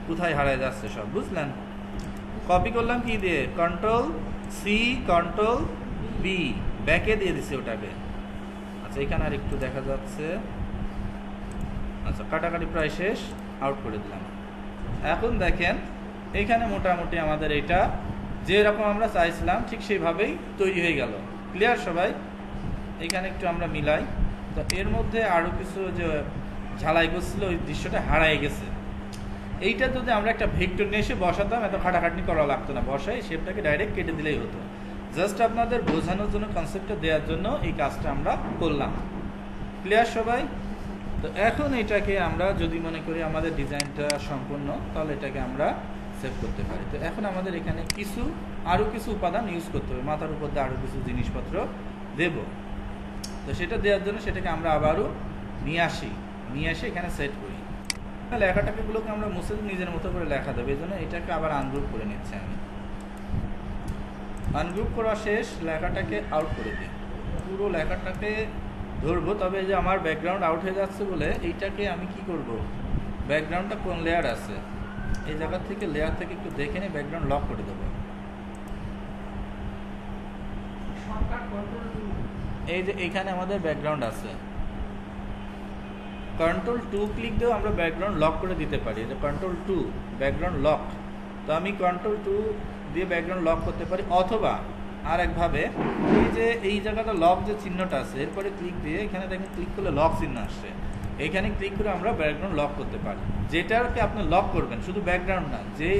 কোথায় হারায় যাচ্ছে সব? বুঝলেন? কপি করলাম কি দিয়ে? কন্ট্রোল সি কন্ট্রোল বি ব্যাকে দিয়ে দিছি ওটাকে। আচ্ছা এখানে আর একটু দেখা যাচ্ছে। আচ্ছা কাটাকাটি প্রায় শেষ আউট করে দিলাম। এখন দেখেন, এখানে মোটামুটি আমাদের এটা যেরকম আমরা চাইছিলাম, ঠিক সেইভাবেই তৈরি হয়ে গেল। ক্লিয়ার সবাই? এখানে একটু আমরা মিলাই। তো এর মধ্যে আরও কিছু যে ঝালাই করছিল, ওই দৃশ্যটা হারায় গেছে। এইটা যদি আমরা একটা ভেক্টর নিয়ে এসে বসাতাম, এত খাটাখাটনি করা লাগতো না। বসাই শেপটাকে ডাইরেক্ট কেটে দিলেই হতো। জাস্ট আপনাদের বোঝানোর জন্য কনসেপ্টটা দেওয়ার জন্য এই কাজটা আমরা করলাম। ক্লিয়ার সবাই? তো এখন এটাকে আমরা যদি মনে করি আমাদের ডিজাইনটা সম্পূর্ণ, তাহলে এটাকে আমরা সেভ করতে পারি। তো এখন আমাদের এখানে কিছু আরও কিছু উপাদান ইউজ করতে হবে। মাথার উপর দিয়ে আরও কিছু জিনিসপত্র দেব। তো সেটা দেওয়ার জন্য সেটাকে আমরা আবারও নিয়ে আসি, নিয়ে এসে এখানে সেট করি। লেখাটাকে গুলোকে আমরা মুছে নিজের মতো করে লেখা দেবো এই জন্য এটাকে আবার আনগ্রুপ করে নিচ্ছি আমি। আনগ্রুপ করা শেষ, লেখাটাকে আউট করে দিই। পুরো লেখাটাকে ধরবো, তবে যে আমার ব্যাকগ্রাউন্ড আউট হয়ে যাচ্ছে বলে এইটাকে আমি কি করব? ব্যাকগ্রাউন্ডটা কোন লেয়ার আছে? এই জায়গা থেকে লেয়ার থেকে একটু দেখে নিয়ে ব্যাকগ্রাউন্ড লক করে দেবো। এই যে এখানে আমাদের ব্যাকগ্রাউন্ড আছে। কন্ট্রোল টু ক্লিক দিয়েও আমরা ব্যাকগ্রাউন্ড লক করে দিতে পারি। যে কন্ট্রোল টু ব্যাকগ্রাউন্ড লক তো আমি কন্ট্রোল টু দিয়ে ব্যাকগ্রাউন্ড লক করতে পারি। অথবা আর একভাবে এই যে এই জায়গাটা লক যে চিহ্নটা আছে, এরপরে ক্লিক দিয়ে এখানে দেখেন ক্লিক করলে লক চিহ্ন আসছে এখানে ক্লিক করে আমরা ব্যাকগ্রাউন্ড লক করতে পারি। যেটাকে আপনি লক করবেন, শুধু ব্যাকগ্রাউন্ড না, যে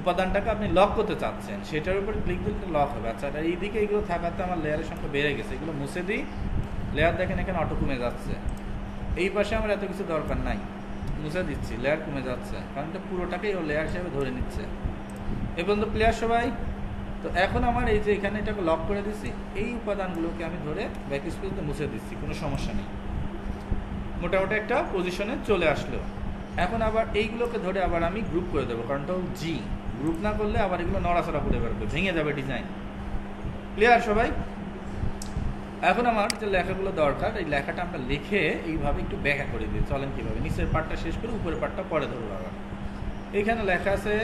উপাদানটাকে আপনি লক করতে চাচ্ছেন, সেটার উপরে ক্লিক দিলে লক হবে। আচ্ছা আর এইদিকে এগুলো থাকাতে আমার লেয়ারের সংখ্যা বেড়ে গেছে। এগুলো মুছে দিই। লেয়ার দেখেন এখানে অটো কমে যাচ্ছে। এই পাশে আমার এত কিছু দরকার নাই। মুছে দিচ্ছি লেয়ার কমে যাচ্ছে। কারণ এটা পুরোটাকেই ও লেয়ার হিসেবে ধরে নিচ্ছে। এ পর্যন্ত প্লেয়ার সবাই? তো এখন আমার এই যে এখানে এটাকে লক করে দিচ্ছি এই উপাদানগুলোকে আমি ধরে ব্যাক স্পেসে মুছে দিচ্ছি, কোনো সমস্যা নেই। মোটামুটি একটা পজিশনে চলে আসলো। এখন আবার এইগুলোকে ধরে আবার আমি গ্রুপ করে দেবো কন্ট্রোল জি গ্রুপ না করলে আবার এগুলো নড়াচড়া করে বেরোবে, ভেঙে যাবে ডিজাইন ক্লিয়ার সবাই? এখন আমার যে লেখাগুলো দরকার, এই লেখাটা আমরা লিখে এইভাবে একটু ব্যাখ্যা করে দিই। চলেন কীভাবে? নিচের পার্টটা শেষ করে, উপরের পার্টটা পরে ধরবো আবার। এখানে লেখা আছে,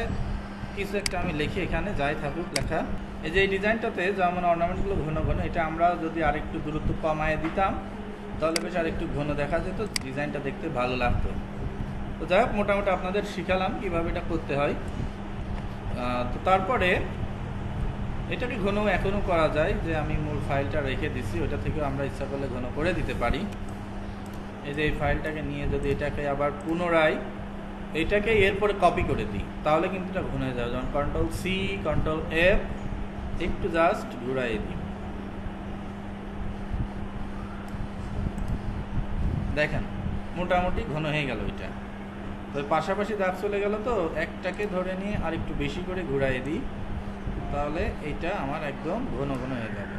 কিছু একটা আমি লিখি এখানে, যাই থাকুক লেখা। এই যে এই ডিজাইনটাতে যেমন অর্নামেন্টগুলো ঘন ঘন, এটা আমরা যদি আরেকটু দূরত্ব কমায় দিতাম, তাহলে বেশ আরেকটু ঘন দেখা যেত ডিজাইনটা দেখতে ভালো লাগতো। তো যাই হোক, মোটামুটি আপনাদের শিখালাম কীভাবে এটা করতে হয়। তো তারপরে এটাকে ঘন এখনও করা যায় যে আমি মূল ফাইলটা রেখে দিছি, ওটা থেকেও আমরা ইচ্ছা করলে ঘন করে দিতে পারি। এই যে এই ফাইলটাকে নিয়ে যদি এটাকে আবার পুনরায় এটাকে এরপরে কপি করে দিই, তাহলে কিন্তু এটা ঘন হয়ে যাবে। যেমন কন্ট্রোল সি কন্ট্রোল এফ একটু জাস্ট ঘুরাই দিই। দেখেন, মোটামুটি ঘন হয়ে গেল এটা। পাশাপাশি দাগ চলে গেল তো, একটাকে ধরে নিয়ে আর একটু বেশি করে ঘুরাই দিই, তাহলে এইটা আমার একদম ঘন ঘন হয়ে যাবে।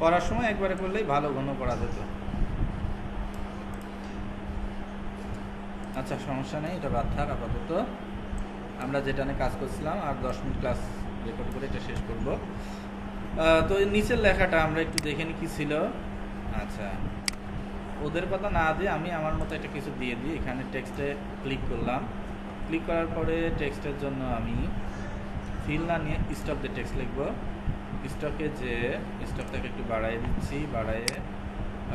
করার সময় একবারে করলেই ভালো ঘন করা যেত। আচ্ছা সমস্যা নেই, এটা বাদ থাক, আপাতত। আমরা যেটা নিয়ে কাজ করছিলাম, আর দশ মিনিট ক্লাস রেকর্ড করে এটা শেষ করব। তো নিচের লেখাটা আমরা একটু দেখে নিই কি ছিল। আচ্ছা। ওদের কথা না দিয়ে আমি আমার মতো একটা কিছু দিয়ে দিই। এখানে টেক্সটে ক্লিক করলাম। ক্লিক করার পরে টেক্সটের জন্য আমি ফিল না নিয়ে স্টপ দিয়ে টেক্সট লিখব। স্টকে যে স্টকটাকে একটু বাড়াই দিচ্ছি বাড়াইয়ে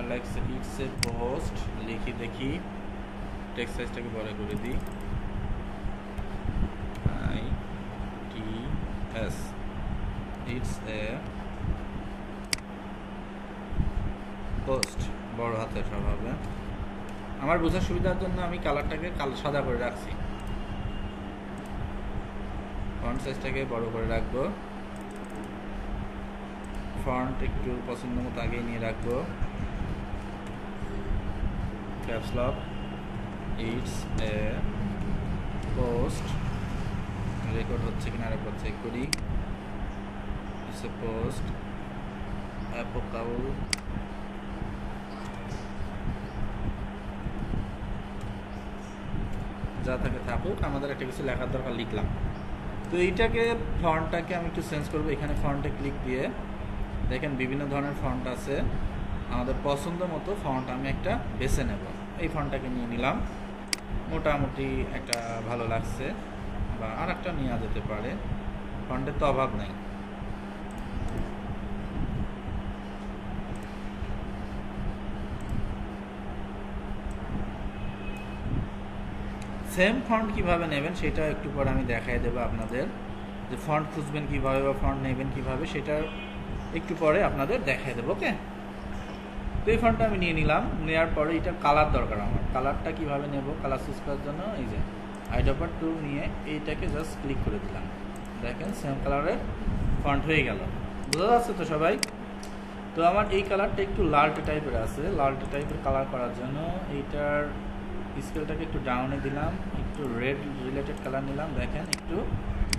লাইক ইটস এ পোস্ট লিখি দেখি। টেক্সট সাইজটাকে বড় করে দিই। I T S it's a post বড় হাতের সব হবে আমার বোঝার সুবিধার জন্য আমি কালারটাকে কালো সাদা করে রাখছি। ফন্ট সাইজটাকে বড় করে রাখব। ফন্ট একটু পছন্দ মতো আগেই নিয়ে রাখব। Caps lock it's a post record হচ্ছে কিনা আরেকবার চেক করি। ইটস এ পোস্ট অ্যাপোকাল যা থাকে থাকুক, আমাদের একটা কিছু লেখার দরকার লিখলাম। তো এইটাকে ফন্টটাকে আমি একটু চেঞ্জ করব। এখানে ফন্টে ক্লিক দিয়ে দেখেন বিভিন্ন ধরনের ফন্ট আছে। আমাদের পছন্দ মতো ফন্ট আমি একটা বেছে নেব। এই ফন্টটাকে নিয়ে নিলাম। মোটামুটি একটা ভালো লাগছে বা আর একটা নেওয়া যেতে পারে। ফন্টের তো অভাব নেই। সেম ফন্ট কীভাবে নেবেন সেটা একটু পরে আমি দেখাই দেবো আপনাদের। যে ফন্ট খুঁজবেন কীভাবে বা ফন্ট নেবেন কীভাবে সেটা একটু পরে আপনাদের দেখাই দেবো ওকে তো এই ফন্টটা আমি নিয়ে নিলাম। নেওয়ার পরে এটা কালার দরকার আমার। কালারটা কীভাবে নেব? কালার চুজ করার জন্য এই যে আইডপার টু নিয়ে এইটাকে জাস্ট ক্লিক করে দিলাম। দেখেন সেম কালারের ফন্ট হয়ে গেল। বোঝা যাচ্ছে তো সবাই? তো আমার এই কালারটা একটু লালটে টাইপের আছে। লালটে টাইপের কালার করার জন্য এইটার স্কেলটাকে একটু ডাউনে দিলাম, একটু রেড রিলেটেড কালার নিলাম, দেখেন একটু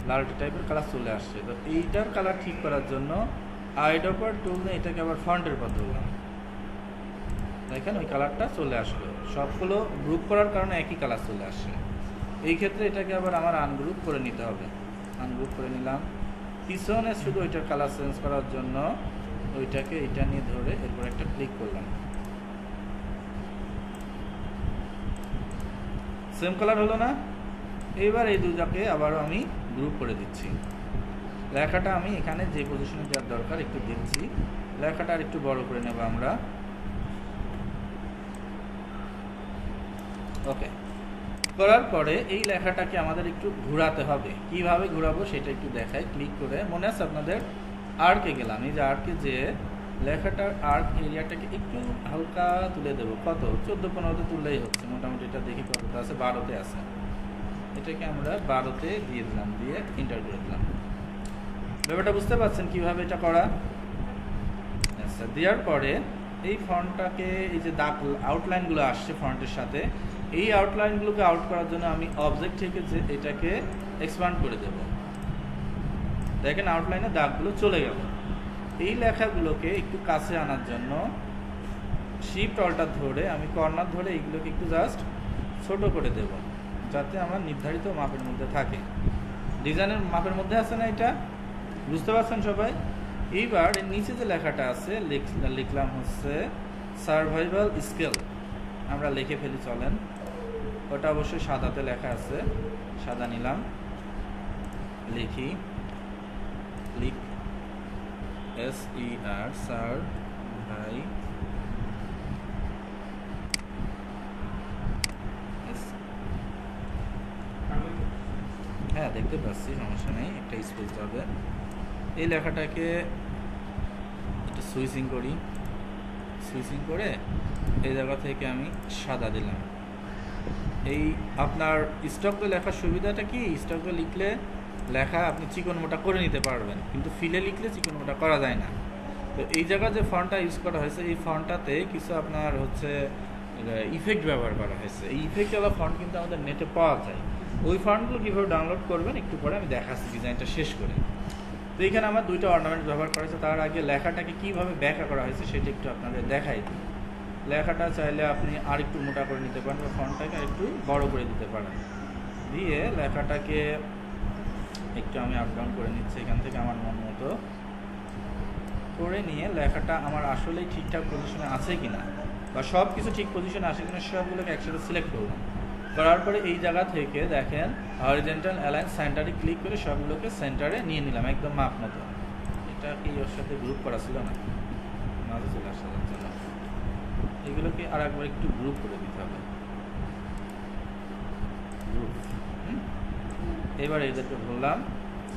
লালটে টাইপের কালার চলে আসছে। তো এইটার কালার ঠিক করার জন্য আইডপার টুল নিয়ে এটাকে আবার ফ্রন্টের পর ধরলাম দেখেন ওই কালারটা চলে আসলো। সবগুলো গ্রুপ করার কারণে একই কালার চলে আসে এই ক্ষেত্রে এটাকে আবার আমার আনগ্রুপ করে নিতে হবে। আনগ্রুপ করে নিলাম। পিছনে শুধু ওইটার কালার চেঞ্জ করার জন্য ওইটাকে এটা নিয়ে ধরে এরপর একটা ক্লিক করলাম। সেম কালার হলো না। এইবার এই দুটাকে আবারও আমি গ্রুপ করে দিচ্ছি। লেখাটা আমি এখানে যে পজিশনে যাওয়ার দরকার একটু দিচ্ছি। লেখাটা আর একটু বড় করে নেব আমরা। ওকে করার পরে এই লেখাটাকে আমাদের একটু ঘোরাতে হবে। কীভাবে ঘোরাবো সেটা একটু দেখাই ক্লিক করে। মনে আছে আপনাদের? আর্কে গেলাম। এই যে আর্কে যে লেখাটার আর্ক এরিয়াটাকে একটু হালকা তুলে দেব। কত? চোদ্দ পনেরোতে তুললেই হচ্ছে। মোটামুটি এটা দেখি কতটা আছে। বারোতে আছে। এটাকে আমরা বারোতে দিয়ে দিলাম, দিয়ে ইন্টার করে দিলাম। ব্যাপারটা বুঝতে পারছেন কীভাবে এটা করা? আচ্ছা দেওয়ার পরে এই ফন্টটাকে, এই যে দাগ আউটলাইনগুলো আসছে ফন্টের সাথে, এই আউটলাইনগুলোকে আউট করার জন্য আমি অবজেক্ট থেকে যে এটাকে এক্সপান্ড করে দেব। দেখেন আউটলাইনে দাগগুলো চলে গেল। এই লেখাগুলোকে একটু কাছে আনার জন্য শিফট অল্টার ধরে আমি কর্নার ধরে এইগুলোকে একটু জাস্ট ছোট করে দেব, যাতে আমার নির্ধারিত মাপের মধ্যে থাকে। ডিজাইনের মাপের মধ্যে আছে না এটা? বুঝতে পারছেন সবাই? এইবার নিচে যে লেখাটা আছে লিখলাম হচ্ছে সার্ভাইভাল স্কেল আমরা লিখে ফেলি, চলেন। ওটা অবশ্যই সাদাতে লেখা আছে, সাদা নিলাম। লিখ। এস ই আর সার ভাই হ্যাঁ দেখতে পাচ্ছি, সমস্যা নেই, একটা স্পেস হবে এই লেখাটাকে একটু সুইচিং করি। সুইচিং করে এই জায়গা থেকে আমি সাদা দিলাম। এই আপনার স্টকে লেখার সুবিধাটা কি? স্টকে লিখলে লেখা আপনি চিকন মোটা করে নিতে পারবেন, কিন্তু ফিলে লিখলে চিকন মোটা করা যায় না। তো এই জায়গায় যে ফন্টটা ইউজ করা হয়েছে, এই ফন্টটাতে কিছু আপনার হচ্ছে ইফেক্ট ব্যবহার করা হয়েছে। এই ইফেক্টওয়ালা ফন্ট কিন্তু আমাদের নেটে পাওয়া যায়। ওই ফন্টগুলো কীভাবে ডাউনলোড করবেন, একটু পরে আমি দেখাচ্ছি, ডিজাইনটা শেষ করে। তো এখানে আমার দুইটা অর্নামেন্ট ব্যবহার করা হয়েছে। তার আগে লেখাটাকে কীভাবে ব্যাখ্যা করা হয়েছে, সেটা একটু আপনাদের দেখাই দিই। লেখাটা চাইলে আপনি আর একটু মোটা করে নিতে পারেন বা ফন্টটাকে আর একটু বড় করে দিতে পারেন। দিয়ে লেখাটাকে একটু আমি আপ ডাউন করে নিচ্ছি এখান থেকে আমার মন মতো। করে নিয়ে লেখাটা আমার আসলেই ঠিকঠাক পজিশনে আছে কি না বা সব কিছু ঠিক পজিশনে আসে কিনা সবগুলোকে একসাথে সিলেক্ট করলাম করার পরে এই জায়গা থেকে দেখেন হরিজেন্টাল অ্যালাইন সেন্টারে ক্লিক করে সবগুলোকে সেন্টারে নিয়ে নিলাম, একদম মাপ মতো। এটা কি ওর সাথে গ্রুপ করা ছিল না? মাঝে চলে আসা এগুলোকে আর একবার একটু গ্রুপ করে দিতে হবে। গ্রুপ এবার এদেরকে বললাম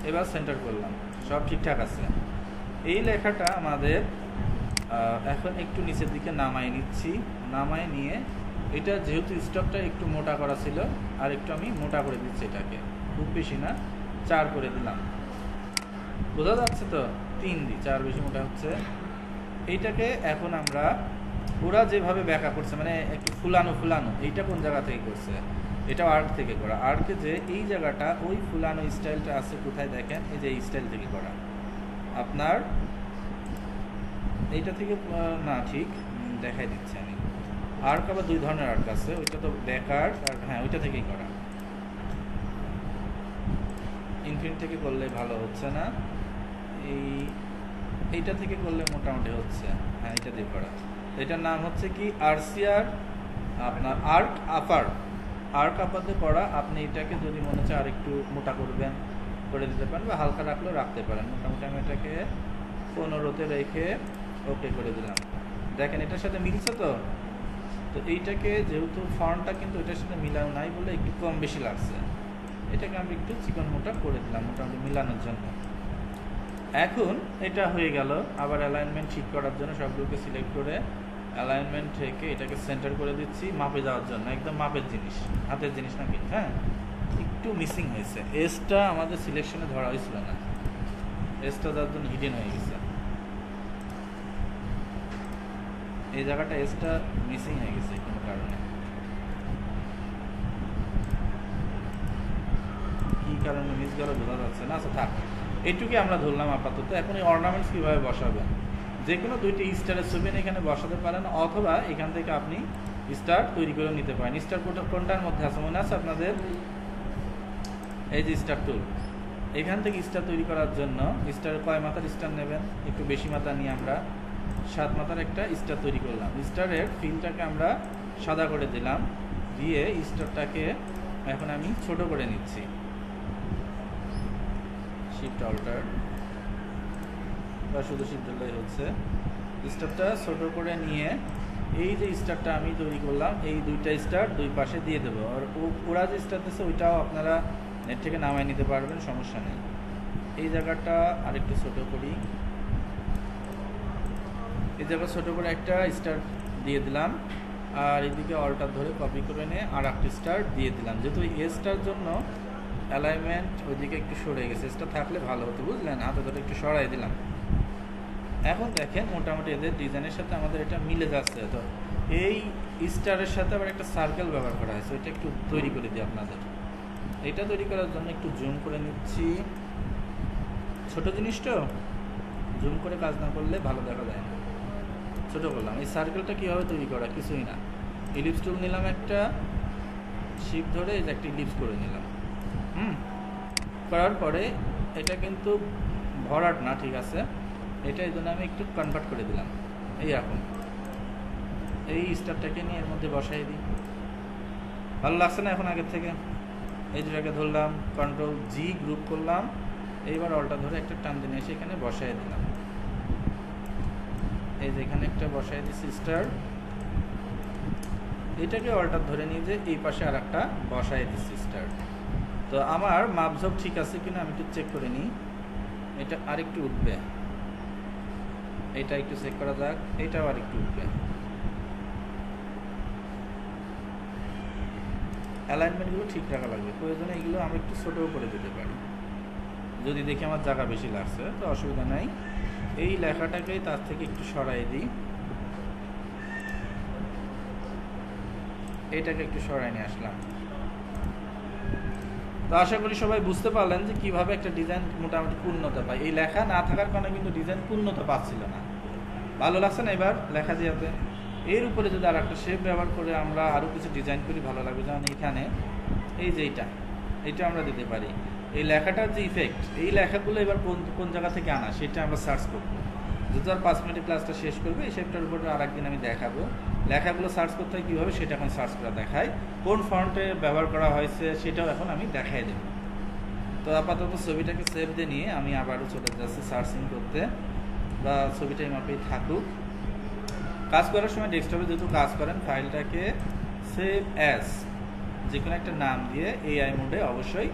এবার সেন্টার করলাম। সব ঠিকঠাক আছে। এই লেখাটা আমাদের এখন একটু নিচের দিকে নামাই নিচ্ছি। নামাই নিয়ে এটা যেহেতু স্টকটা একটু মোটা করা ছিল, আর একটু আমি মোটা করে দিচ্ছি এটাকে। খুব বেশি না, চার করে দিলাম। বোঝা যাচ্ছে তো? তিন দিই চার বেশি মোটা হচ্ছে। এইটাকে এখন আমরা, ওরা যেভাবে ব্যাখ্যা করছে মানে একটু ফুলানো ফুলানো, এইটা কোন জায়গা থেকে করছে? এটা আর্ট থেকে করা। আর্টকে যে এই জায়গাটা, ওই ফুলানো স্টাইলটা আছে, কোথায় দেখেন? এই যে এই স্টাইল থেকে করা। আপনার, এইটা থেকে না, ঠিক দেখাই দিচ্ছি আমি। আর্ক আবার দুই ধরনের আর্ক আছে, ওইটা তো বেকার আর হ্যাঁ ওইটা থেকেই করা। ইনফিনিট থেকে করলে ভালো হচ্ছে না। এই, এইটা থেকে করলে মোটামুটি হচ্ছে। হ্যাঁ এটা দিয়ে করা। এটার নাম হচ্ছে কি, আরসিআর, আপনার আর্ক আপার। আর্ক আপাতে করা আপনি এটাকে যদি মনে হচ্ছে আর একটু মোটা করবেন করে দিতে পারেন বা হালকা রাখলেও রাখতে পারেন। মোটামুটি আমি এটাকে পনেরোতে রেখে ওকে করে দিলাম। দেখেন, এটার সাথে মিলছে তো? তো এইটাকে যেহেতু ফর্মটা কিন্তু এটার সাথে মিলানো নাই বলে একটু কম বেশি লাগছে। এটাকে আমি একটু চিকন মোটা করে দিলাম, মোটামুটি মিলানোর জন্য। এখন এটা হয়ে গেল, আবার অ্যালাইনমেন্ট ঠিক করার জন্য সবগুলোকে সিলেক্ট করে অ্যালাইনমেন্ট থেকে এটাকে সেন্টার করে দিচ্ছি মাপে যাওয়ার জন্য, একদম মাপের জিনিস, হাতের জিনিস না কিন্তু হ্যাঁ? একটু মিসিং হয়েছে। এসটা আমাদের সিলেকশনে ধরা হয়েছিল না। এসটা যার জন্য হিডেন হয়ে গেছে। এই জায়গাটা এসটা মিসিং হয়ে গেছে কোনো কারণে। কি কারণে মিস গেল বোঝা যাচ্ছে না। আচ্ছা থাক। এইটুকুই আমরা ধরলাম আপাতত। এখন এই অর্নামেন্টস কীভাবে বসাবেন? যে কোনো দুইটি স্টারের ছবি এখানে বসাতে পারেন, অথবা এখান থেকে আপনি স্টার তৈরি করে নিতে পারেন। স্টার কোনটার মধ্যে আছে মনে আছে আপনাদের? এই যে স্টার টুল এখান থেকে স্টার তৈরি করার জন্য স্টারের কয় মাথার স্টার নেবেন? একটু বেশি মাথা নিয়ে আমরা সাত মাথার একটা স্টার তৈরি করলাম। স্টারের ফিলটাকে আমরা সাদা করে দিলাম, দিয়ে স্টারটাকে এখন আমি ছোট করে নিচ্ছি। শিফট অল্টার বা শুধু দিলেই হচ্ছে। স্টারটা ছোট করে নিয়ে এই যে স্টারটা আমি তৈরি করলাম, এই দুইটা স্টার দুই পাশে দিয়ে দেবো। আর ওরা যে স্টার দিচ্ছে ওইটাও আপনারা নেট থেকে নামায় নিতে পারবেন, সমস্যা নেই। এই জায়গাটা আরেকটু ছোট করি। এই জায়গা ছোট করে একটা স্টার দিয়ে দিলাম। আর এদিকে অল্টার ধরে কপি করে নিয়ে আর একটা স্টার দিয়ে দিলাম। যেহেতু এই স্টার জন্য অ্যালাইনমেন্ট ওইদিকে একটু সরে গেছে। স্টার থাকলে ভালো হতো, বুঝলেন? হাতে ধরে একটু সরাই দিলাম। এখন দেখেন মোটামুটি এদের ডিজাইনের সাথে আমাদের এটা মিলে যাচ্ছে। তো এই স্টারের সাথে আবার একটা সার্কেল ব্যবহার করা হয়েছে। ওইটা একটু তৈরি করে দিই আপনাদের। এটা তৈরি করার জন্য একটু জুম করে নিচ্ছি। ছোট জিনিস তো জুম করে কাজ না করলে ভালো দেখা যায় না। ছোট করলাম। এই সার্কেলটা কীভাবে তৈরি করা? কিছুই না। ইলিপস টুল নিলাম একটা। শিপ ধরে একটা ইলিপস করে নিলাম। হুম? করার পরে এটা কিন্তু ভরাট না, ঠিক আছে? এটা এই জন্য আমি একটু কনভার্ট করে দিলাম। এই এখন এই স্টারটাকে নিয়ে এর মধ্যে বসাই দিই। ভালো লাগছে না এখন আগের থেকে? এই দুটাকে ধরলাম কন্ট্রোল জি গ্রুপ করলাম। এইবার অলটা ধরে একটা টান দিয়ে এসে এখানে বসাই দিলাম। এই যে এখানে একটা বসাই দিচ্ছি স্টার এটাকে অল্টার ধরে নিয়ে যে এই পাশে আর একটা বসাই দিচ্ছি স্টার তো আমার মাপঝোপ ঠিক আছে কিনা আমি একটু চেক করে নিই। এটা আরেকটু উঠবে। এটা একটু চেক করা যাক, এটাও আরেকটু উঠবে। অ্যালাইনমেন্টগুলো ঠিক রাখা লাগবে, প্রয়োজনে এগুলো আমরা একটু ছোটও করে দিতে পারি। যদি দেখি আমার জায়গা বেশি লাগছে, তো অসুবিধা নাই। এই লেখাটাকে তার থেকে একটু সরাই দিই। এটাকে একটু সরাই নিয়ে আসলাম। তো আশা করি সবাই বুঝতে পারলেন যে কীভাবে একটা ডিজাইন মোটামুটি পূর্ণতা পায়। এই লেখা না থাকার কারণে কিন্তু ডিজাইন পূর্ণতা পাচ্ছিল না। ভালো লাগছে না? এবার লেখা দিয়াতে এর উপরে যদি আর একটা শেপ ব্যবহার করে আমরা আরও কিছু ডিজাইন করি, ভালো লাগবে। যেমন এখানে, এই যে এইটা এটা আমরা দিতে পারি। এই লেখাটার যে ইফেক্ট এই লেখাগুলো এবার কোন কোন জায়গা থেকে আনা, সেটা আমরা সার্চ করব। যদি আর পাঁচ মিনিট ক্লাসটা শেষ করবে, এই শেপটার উপরে আর একদিন আমি দেখাবো। লেখাগুলো সার্চ করতে হয় কীভাবে, সেটা এখন সার্চ করে দেখায় কোন ফন্টে ব্যবহার করা হয়েছে, সেটাও এখন আমি দেখাই দেবো। তো আপাতত ছবিটাকে সেভ দিয়ে নিয়ে আমি আবারও চলে যাচ্ছি সার্চিং করতে। বা ছবিটা এই থাকুক। কাজ করার সময় ডেস্কটপে যেহেতু কাজ করেন ফাইলটাকে সেভ অ্যাজ যে কোনো একটা নাম দিয়ে এআই মোডে অবশ্যই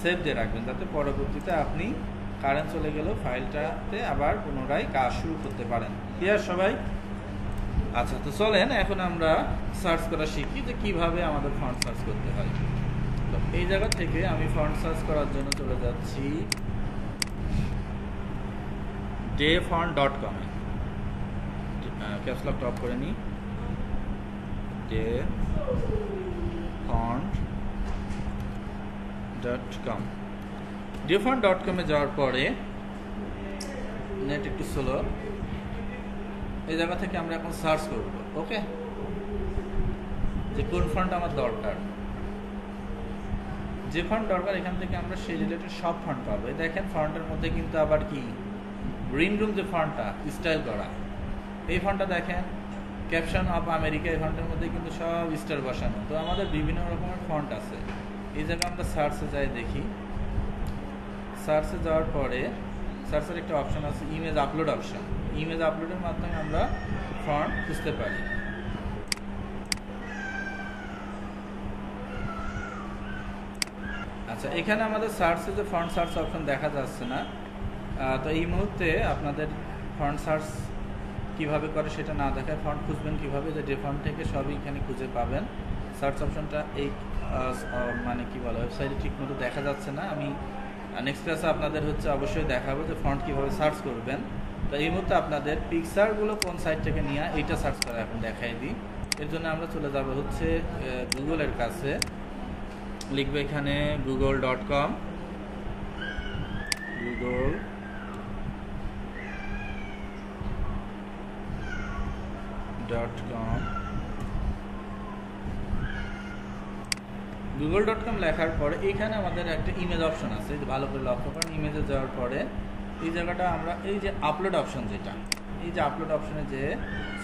সেভ দিয়ে রাখবেন। যাতে পরবর্তীতে আপনি কারেন্ট চলে গেলেও ফাইলটাতে আবার পুনরায় কাজ শুরু করতে পারেন। ক্লিয়ার সবাই? আচ্ছা তো চলেন, এখন আমরা সার্চ করা শিখি যে কীভাবে আমাদের ফন্ট সার্চ করতে হয়। তো এই জায়গা থেকে আমি ফন্ট সার্চ করার জন্য চলে যাচ্ছি। ডে ফন্ট ডট কমে ক্যাপসলক টপ করে নিই dafont dot com dafont dot কমে যাওয়ার পরে নেট একটু স্লো এই জায়গা থেকে আমরা এখন সার্চ করব ওকে যে কোন ফন্ট আমার দরকার। যে ফন্ট দরকার, এখান থেকে আমরা সেই রিলেটেড সব ফন্ট পাবো। দেখেন ফন্টের মধ্যে কিন্তু আবার কি? গ্রিন রুম যে ফান্ডটা স্টাইল করা এই ফান্ডটা দেখেন ক্যাপশন অফ আমেরিকা এই ফান্ডের মধ্যে কিন্তু সব স্টার বসানো। তো আমাদের বিভিন্ন রকমের ফন্ট আছে। এই জায়গায় আমরা সার্চে যাই দেখি। সার্চে যাওয়ার পরে সার্চের একটা অপশন আছে ইমেজ আপলোড অপশন ইমেজ আপলোডের মাধ্যমে আমরা ফন্ট খুঁজতে পারি। আচ্ছা এখানে আমাদের সার্চে যে ফন্ট সার্চ অপশন দেখা যাচ্ছে না তো এই মুহূর্তে আপনাদের ফন্ট সার্চ কীভাবে করে সেটা না দেখায় ফন্ট খুঁজবেন কীভাবে, যে যে থেকে সবই এখানে খুঁজে পাবেন। সার্চ অপশনটা এই মানে কি বলে ওয়েবসাইটে ঠিকমতো দেখা যাচ্ছে না। আমি নেক্সট ক্লাসে আপনাদের হচ্ছে অবশ্যই দেখাবো যে ফন্ট কীভাবে সার্চ করবেন। তো এই মুহূর্তে আপনাদের পিকচারগুলো কোন সাইট থেকে নিয়ে এইটা সার্চ করা এখন দেখাই দিই। এর জন্য আমরা চলে যাব হচ্ছে গুগলের কাছে। লিখবে এখানে Google dot com Google dot Google dot com লেখার পরে এখানে আমাদের একটা ইমেজ অপশন আছে ভালো করে লক্ষ্য করেন ইমেজে যাওয়ার পরে এই জায়গাটা আমরা, এই যে আপলোড অপশন যেটা, এই যে আপলোড অপশনে যে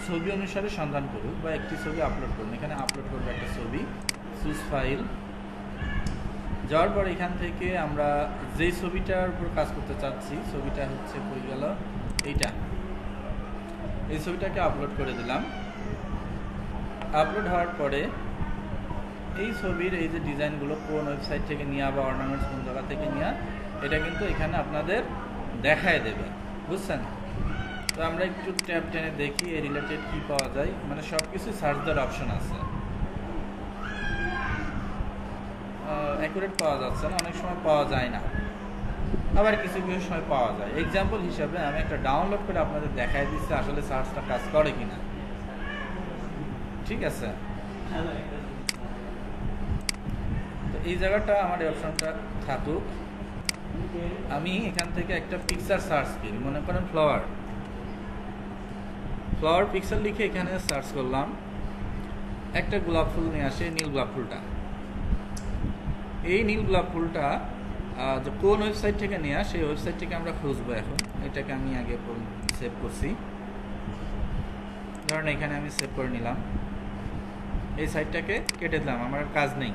ছবি অনুসারে সন্ধান করুক বা একটি ছবি আপলোড করুন। এখানে আপলোড করব একটা ছবি সুস ফাইল যাওয়ার পর এখান থেকে আমরা যেই ছবিটার উপর কাজ করতে চাচ্ছি, ছবিটা হচ্ছে কই গেল এইটা। এই ছবিটাকে আপলোড করে দিলাম। আপলোড হওয়ার পরে এই ছবির এই যে ডিজাইনগুলো কোন ওয়েবসাইট থেকে নেওয়া বা অর্নামেন্টস কোন জায়গা থেকে নেওয়া এটা কিন্তু এখানে আপনাদের দেখায় দেবে। বুঝছেন? তো আমরা একটু ট্যাপ টেনে দেখি এই রিলেটেড কি পাওয়া যায়। মানে সব কিছু সার্চ দেওয়ার অপশন আছে। অ্যাকুরেট পাওয়া যাচ্ছে না, অনেক সময় পাওয়া যায় না। আবার কিছু কিছু সময় পাওয়া যায়। এক্সাম্পল হিসাবে আমি একটা ডাউনলোড করে আপনাদের দেখাই দিচ্ছি, আসলে সার্চটা কাজ করে কিনা। ঠিক আছে? তো এই জায়গাটা আমার অপশনটা থাকুক। আমি এখান থেকে একটা পিকচার সার্চ করি, মনে করেন ফ্লাওয়ার ফ্লাওয়ার পিকচার লিখে এখানে সার্চ করলাম। একটা গোলাপ ফুল নিয়ে আসে, নীল গোলাপ ফুলটা। এই নীল গোলাপ ফুলটা যে কোন ওয়েবসাইট থেকে নেওয়া সেই ওয়েবসাইট থেকে আমরা খুঁজবো এখন। এটাকে আমি আগে সেভ করছি। ধরেন এখানে আমি সেভ করে নিলাম। এই সাইটটাকে কেটে দিলাম, আমার কাজ নেই।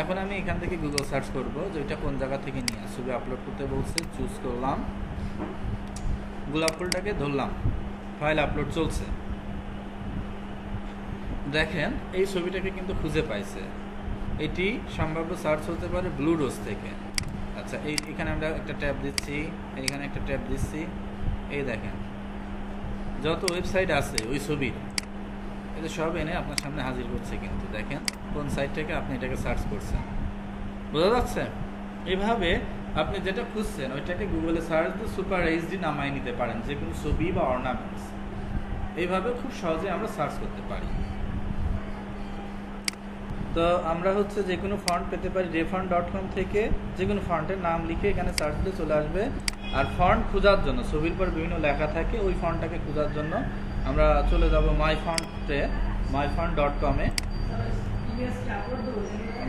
এখন আমি এখান থেকে গুগল সার্চ করব যে এটা কোন জায়গা থেকে নিয়ে। ছবি আপলোড করতে বলছে চুজ করলাম। গোলাপ ফুলটাকে ধরলাম ফাইল আপলোড চলছে। দেখেন, এই ছবিটাকে কিন্তু খুঁজে পাইছে। এটি সম্ভাব্য সার্চ হতে পারে ব্লু রোজ থেকে। আচ্ছা এই এখানে আমরা একটা ট্যাব দিচ্ছি, এইখানে একটা ট্যাব দিচ্ছি। এই দেখেন, যত ওয়েবসাইট আছে ওই ছবির এটা সব এনে আপনার সামনে হাজির করছে কিন্তু, দেখেন কোন সাইট থেকে আপনি এটাকে সার্চ করছেন। বোঝা যাচ্ছে? এভাবে আপনি যেটা খুঁজছেন, ওইটাকে গুগলে সার্চ দিয়ে সুপার এইচডি নামাই নিতে পারেন যে কোনো ছবি বা অর্নামেন্টস এইভাবে খুব সহজে আমরা সার্চ করতে পারি। তো আমরা হচ্ছে যে কোনো ফন্ট পেতে পারি রেফান্ড ডট কম থেকে যে কোনো ফন্টের নাম লিখে এখানে সার্চ দিলে চলে আসবে। আর ফন্ট খোঁজার জন্য, ছবির পর বিভিন্ন লেখা থাকে, ওই ফন্টটাকে খোঁজার জন্য আমরা চলে যাব মাই ফন্টে মাই ফন্ট ডট কমে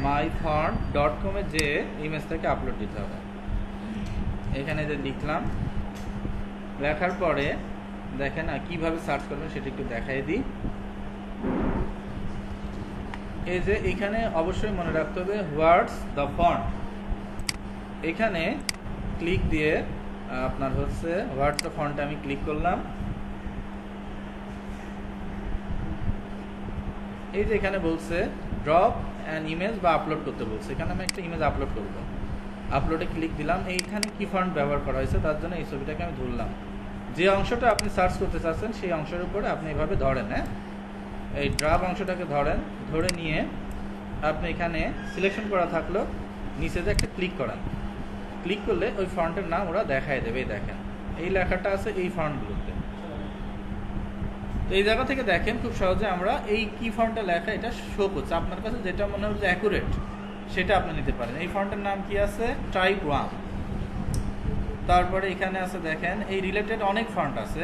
মাই ফন্ট ডট কমে যে ইমেজটাকে আপলোড দিতে হবে। এখানে যে লিখলাম, লেখার পরে দেখেন কীভাবে সার্চ করবেন সেটা একটু দেখাই দিই। এই যে এখানে অবশ্যই মনে রাখতে হবে হোয়াটস দ্য ফন্ট এখানে ক্লিক দিয়ে আপনার হচ্ছে হোয়াটস দ্য ফন্ট আমি ক্লিক করলাম। এই যে এখানে বলছে ড্রপ অ্যান ইমেজ বা আপলোড করতে বলছে। এখানে আমি একটা ইমেজ আপলোড করব। আপলোডে ক্লিক দিলাম। এইখানে কি ফন্ট ব্যবহার করা হয়েছে, তার জন্য এই ছবিটাকে আমি ধরলাম। যে অংশটা আপনি সার্চ করতে চাচ্ছেন, সেই অংশের উপরে আপনি এভাবে ধরেন হ্যাঁ? এই ড্রাফ অংশটাকে ধরেন, ধরে নিয়ে আপনি এখানে সিলেকশন করা থাকল নিচে যে একটা ক্লিক করান। ক্লিক করলে ওই ফন্টের নাম ওরা দেখায় দেবে দেখেন। এই লেখাটা আছে এই ফন্টগুলোতে তো এই জায়গা থেকে দেখেন খুব সহজে আমরা এই কি ফন্টটা লেখা এটা শো করছে। আপনার কাছে যেটা মনে হচ্ছে অ্যাকুরেট সেটা আপনি নিতে পারেন। এই ফন্টের নাম কি আছে? টাইপ ওয়ান তারপরে এখানে আছে দেখেন, এই রিলেটেড অনেক ফন্ট আছে।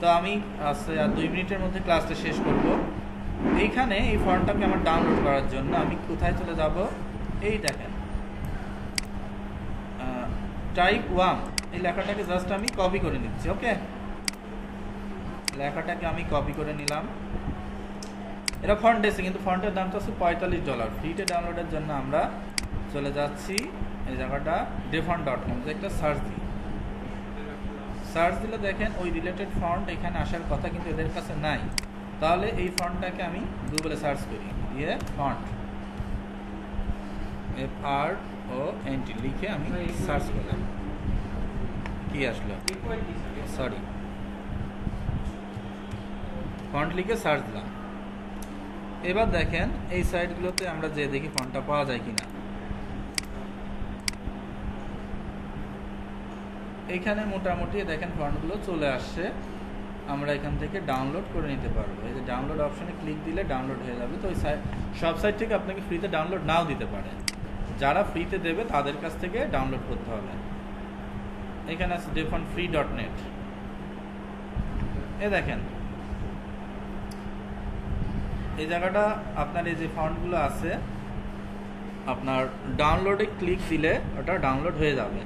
তো আমি আর দুই মিনিটের মধ্যে ক্লাসটা শেষ করব। এইখানে এই ফর্মটাকে আমার ডাউনলোড করার জন্য আমি কোথায় চলে যাব? এই দেখেন। টাইপ ওয়ান এই লেখাটাকে জাস্ট আমি কপি করে নিচ্ছি ওকে লেখাটাকে আমি কপি করে নিলাম। এটা ফন্ট এসে কিন্তু ফন্টের দামটা হচ্ছে পঁয়তাল্লিশ ডলার ফ্রিতে ডাউনলোডের জন্য আমরা চলে যাচ্ছি। এই জায়গাটা ডেফন ডট কম যে একটা সার্চ দিই সার্চ দিলে দেখেন ওই রিলেটেড ফন্ট এখানে আসার কথা কিন্তু এদের কাছে নাই। তাহলে এই ফন্টটাকে আমি গুগলে সার্চ করি। দিয়ে font F R O N T লিখে আমি সার্চ করলাম। কি আসলো? সরি ফন্ট লিখে সার্চ দিলাম। এবার দেখেন এই সাইটগুলোতে আমরা যে দেখি ফন্টটা পাওয়া যায় কিনা। এইখানে মোটামুটি দেখেন ফন্টগুলো চলে আসছে। আমরা এখান থেকে ডাউনলোড করে নিতে পারব। এই যে ডাউনলোড অপশনে ক্লিক দিলে ডাউনলোড হয়ে যাবে। তো ওই সাইট সব সাইট থেকে আপনাকে ফ্রিতে ডাউনলোড নাও দিতে পারে। যারা ফ্রিতে দেবে, তাদের কাছ থেকে ডাউনলোড করতে হবে। এখানে আছে ডেফন ফ্রি ডট নেট এ দেখেন। এই জায়গাটা আপনার এই যে ফন্টগুলো আছে, আপনার ডাউনলোডে ক্লিক দিলে ওটা ডাউনলোড হয়ে যাবে।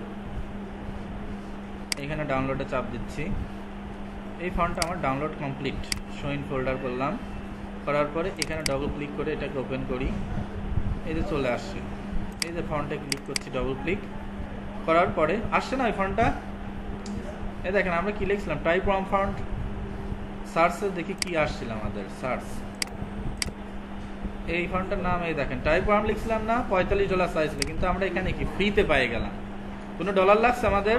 এখানে ডাউনলোডে চাপ দিচ্ছি। এই ফন্টটা আমার ডাউনলোড কমপ্লিট শোইন ফোল্ডার করলাম। করার পরে এখানে ডবল ক্লিক করে এটাকে ওপেন করি। এই যে চলে আসছে। এই যে ফন্টে ক্লিক করছি ডবল ক্লিক করার পরে আসছে না ওই ফন্টটা এ দেখেন, আমরা কি লিখছিলাম? টাইপ ফর্ম ফন্ট সার্চে দেখি কি আসছিল আমাদের। সার্চ এই ফন্টটার নাম এই দেখেন। টাইপ ফর্ম লিখছিলাম না, পঁয়তাল্লিশ ডলার চাইছিল কিন্তু আমরা এখানে কি? ফ্রিতে পেয়ে গেলাম। কোনো ডলার লাগছে আমাদের?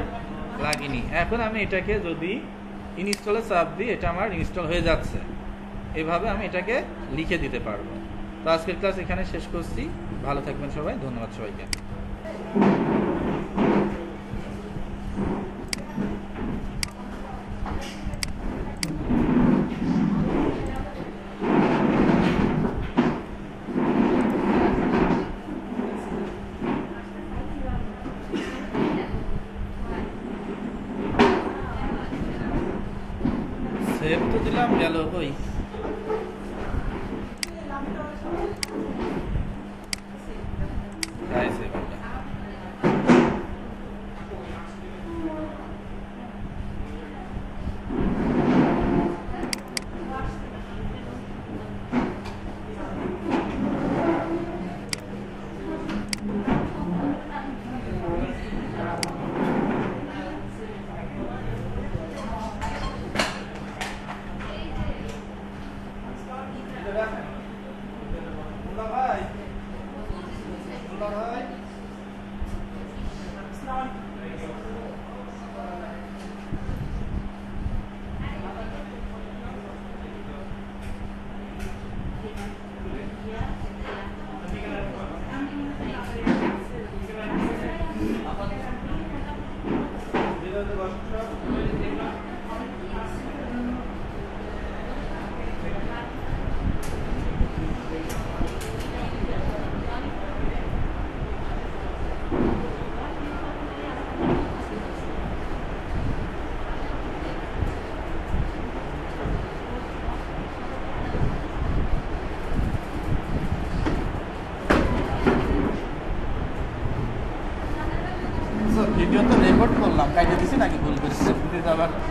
লাগেনি। এখন আমি এটাকে যদি ইনস্টলে চাপ দিই, এটা আমার ইনস্টল হয়ে যাচ্ছে। এভাবে আমি এটাকে লিখে দিতে পারব। তো আজকের ক্লাস এখানে শেষ করছি। ভালো থাকবেন সবাই। ধন্যবাদ সবাইকে।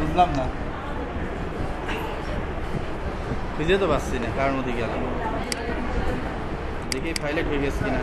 বুঝলাম না। খুঁজে তো পাচ্ছি না কার মধ্যে গেলাম। দেখি ফাইলে ঢুকে গেছে কিনা।